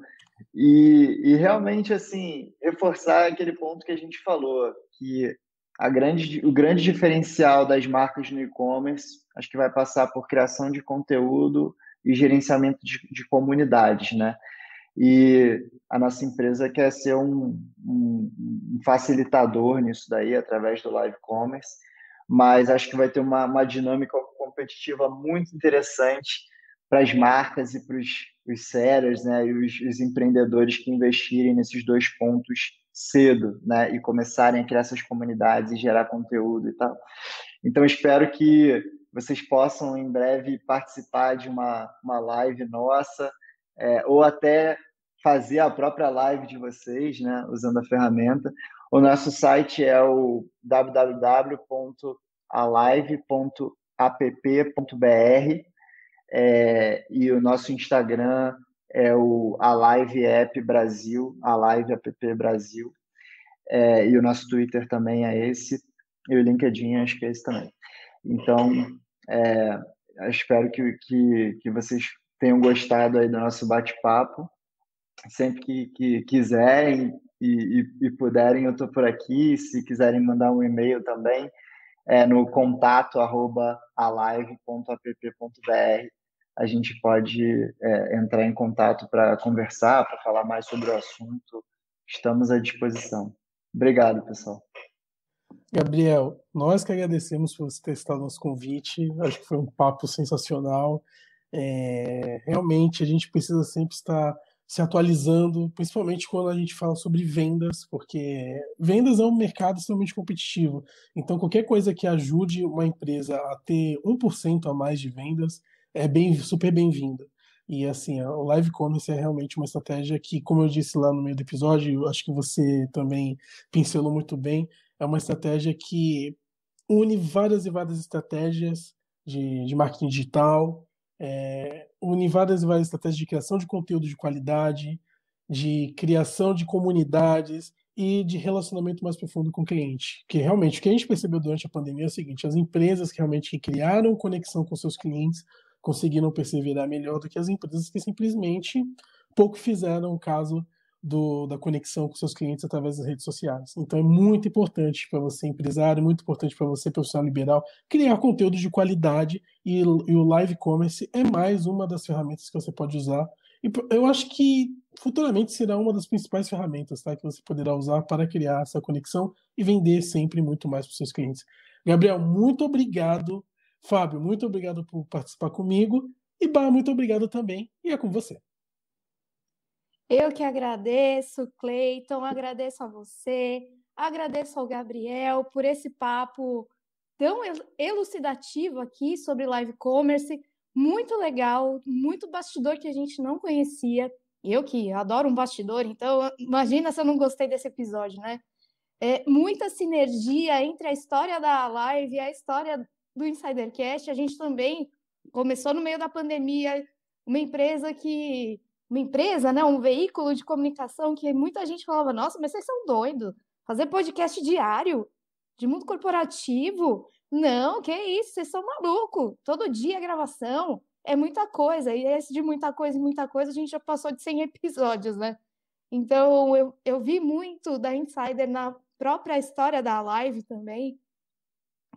S2: E, e realmente, assim, reforçar aquele ponto que a gente falou, que a grande, o grande diferencial das marcas no e-commerce, acho que vai passar por criação de conteúdo e gerenciamento de, de comunidades, né? E a nossa empresa quer ser um, um, um, facilitador nisso daí, através do live commerce, mas acho que vai ter uma, uma dinâmica competitiva muito interessante para as marcas e para os, sellers, né, e os, os, empreendedores que investirem nesses dois pontos cedo, né, e começarem a criar essas comunidades e gerar conteúdo e tal. Então espero que vocês possam em breve participar de uma, uma live nossa, é, ou até fazer a própria live de vocês, né, usando a ferramenta. O nosso site é o www.alive.app.br é, e o nosso Instagram é o Alive App Brasil, Alive App Brasil. É, e o nosso Twitter também é esse, e o LinkedIn acho que é esse também. Então, é, espero que, que, que vocês tenham gostado aí do nosso bate-papo. Sempre que, que quiserem e, e, e, puderem, eu estou por aqui. Se quiserem mandar um e-mail também, é, no contato arroba alive.app.br. A gente pode é, entrar em contato para conversar, para falar mais sobre o assunto. Estamos à disposição. Obrigado, pessoal.
S3: Gabriel, nós que agradecemos por você ter estado nosso convite. Acho que foi um papo sensacional. É, realmente, a gente precisa sempre estar se atualizando, principalmente quando a gente fala sobre vendas, porque vendas é um mercado extremamente competitivo. Então, qualquer coisa que ajude uma empresa a ter 1% a mais de vendas é bem super bem-vinda. E assim, o live commerce é realmente uma estratégia que, como eu disse lá no meio do episódio, acho que você também pincelou muito bem, é uma estratégia que une várias e várias estratégias de, de marketing digital, é, une várias e várias estratégias de criação de conteúdo de qualidade, de criação de comunidades e de relacionamento mais profundo com o cliente. Que realmente o que a gente percebeu durante a pandemia é o seguinte: as empresas que realmente criaram conexão com seus clientes conseguiram perseverar melhor do que as empresas que simplesmente pouco fizeram o caso do, da conexão com seus clientes através das redes sociais. Então é muito importante para você, empresário, muito importante para você, profissional liberal, criar conteúdo de qualidade e, e, o live commerce é mais uma das ferramentas que você pode usar. E eu acho que futuramente será uma das principais ferramentas tá, que você poderá usar para criar essa conexão e vender sempre muito mais para os seus clientes. Gabriel, muito obrigado. Fábio, muito obrigado por participar comigo. E Bar, muito obrigado também. E é com você.
S4: Eu que agradeço, Cleiton, agradeço a você, agradeço ao Gabriel por esse papo tão elucidativo aqui sobre live commerce, muito legal, muito bastidor que a gente não conhecia. Eu que adoro um bastidor, então imagina se eu não gostei desse episódio, né? É, muita sinergia entre a história da live e a história do Insidercast. A gente também começou no meio da pandemia, uma empresa que uma empresa, né, um veículo de comunicação que muita gente falava: nossa, mas vocês são doidos. Fazer podcast diário de mundo corporativo? Não, que isso, vocês são malucos. Todo dia gravação é muita coisa. E esse de muita coisa muita coisa, a gente já passou de 100 <laughs> episódios, né? Então, eu, eu vi muito da Insider na própria história da live também.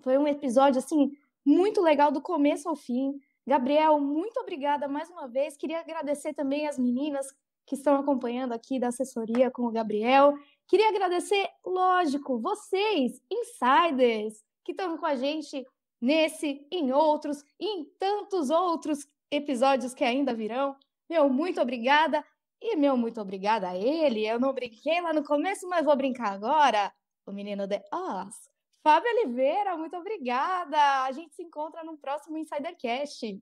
S4: Foi um episódio, assim, muito legal do começo ao fim. Gabriel, muito obrigada mais uma vez. Queria agradecer também as meninas que estão acompanhando aqui da assessoria com o Gabriel. Queria agradecer, lógico, vocês, insiders, que estão com a gente nesse, em outros e em tantos outros episódios que ainda virão. Meu, muito obrigada. E meu, muito obrigada a ele. Eu não brinquei lá no começo, mas vou brincar agora. O menino de Oz. Fábio Oliveira, muito obrigada. A gente se encontra no próximo Insidercast.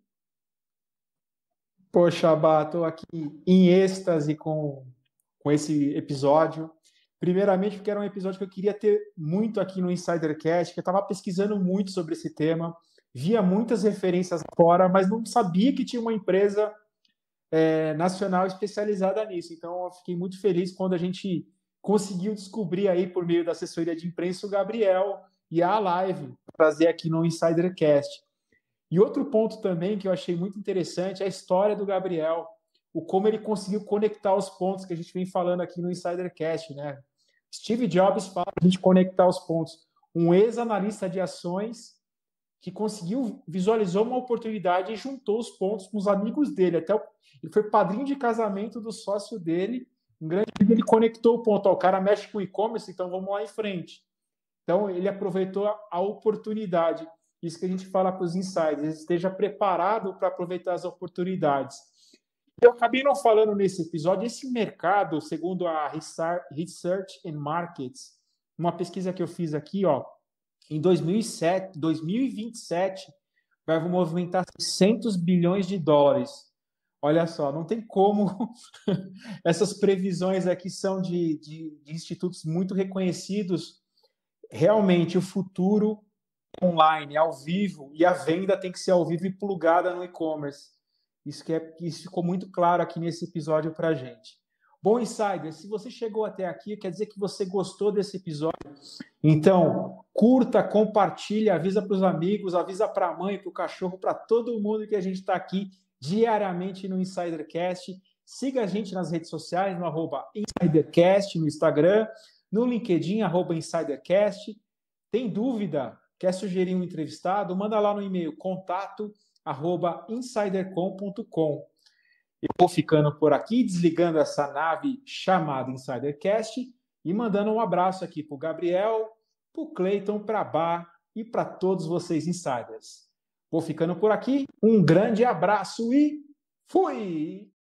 S1: Poxa, Bá, estou aqui em êxtase com, com esse episódio. Primeiramente, porque era um episódio que eu queria ter muito aqui no Insidercast, que eu estava pesquisando muito sobre esse tema, via muitas referências fora, mas não sabia que tinha uma empresa é, nacional especializada nisso. Então, eu fiquei muito feliz quando a gente conseguiu descobrir aí por meio da assessoria de imprensa o Gabriel, e a live, trazer aqui no Insidercast. E outro ponto também que eu achei muito interessante é a história do Gabriel, o como ele conseguiu conectar os pontos que a gente vem falando aqui no Insidercast, né? Steve Jobs fala a gente conectar os pontos. Um ex-analista de ações que conseguiu, visualizou uma oportunidade e juntou os pontos com os amigos dele. Até ele foi padrinho de casamento do sócio dele. Grande ele conectou o ponto. Ó, o cara mexe com e-commerce, então vamos lá em frente. Então, ele aproveitou a oportunidade. Isso que a gente fala para os insiders, esteja preparado para aproveitar as oportunidades. Eu acabei não falando nesse episódio, esse mercado, segundo a Research and Markets, uma pesquisa que eu fiz aqui, ó, em 2007, 2027, vai movimentar 600 bilhões de dólares. Olha só, não tem como. <laughs> Essas previsões aqui são de, de, de institutos muito reconhecidos realmente o futuro online, ao vivo, e a venda tem que ser ao vivo e plugada no e-commerce. Isso, é, isso ficou muito claro aqui nesse episódio para a gente. Bom, Insider, se você chegou até aqui, quer dizer que você gostou desse episódio. Então, curta, compartilha, avisa para os amigos, avisa para a mãe, para o cachorro, para todo mundo que a gente está aqui diariamente no Insidercast. Siga a gente nas redes sociais, no arroba Insidercast, no Instagram, no LinkedIn, arroba InsiderCast. Tem dúvida? Quer sugerir um entrevistado? Manda lá no e-mail contato arroba insidercom.com. Eu vou ficando por aqui, desligando essa nave chamada Insidercast e mandando um abraço aqui para o Gabriel, para o Cleiton, para a Bá e para todos vocês insiders. Vou ficando por aqui, um grande abraço e fui!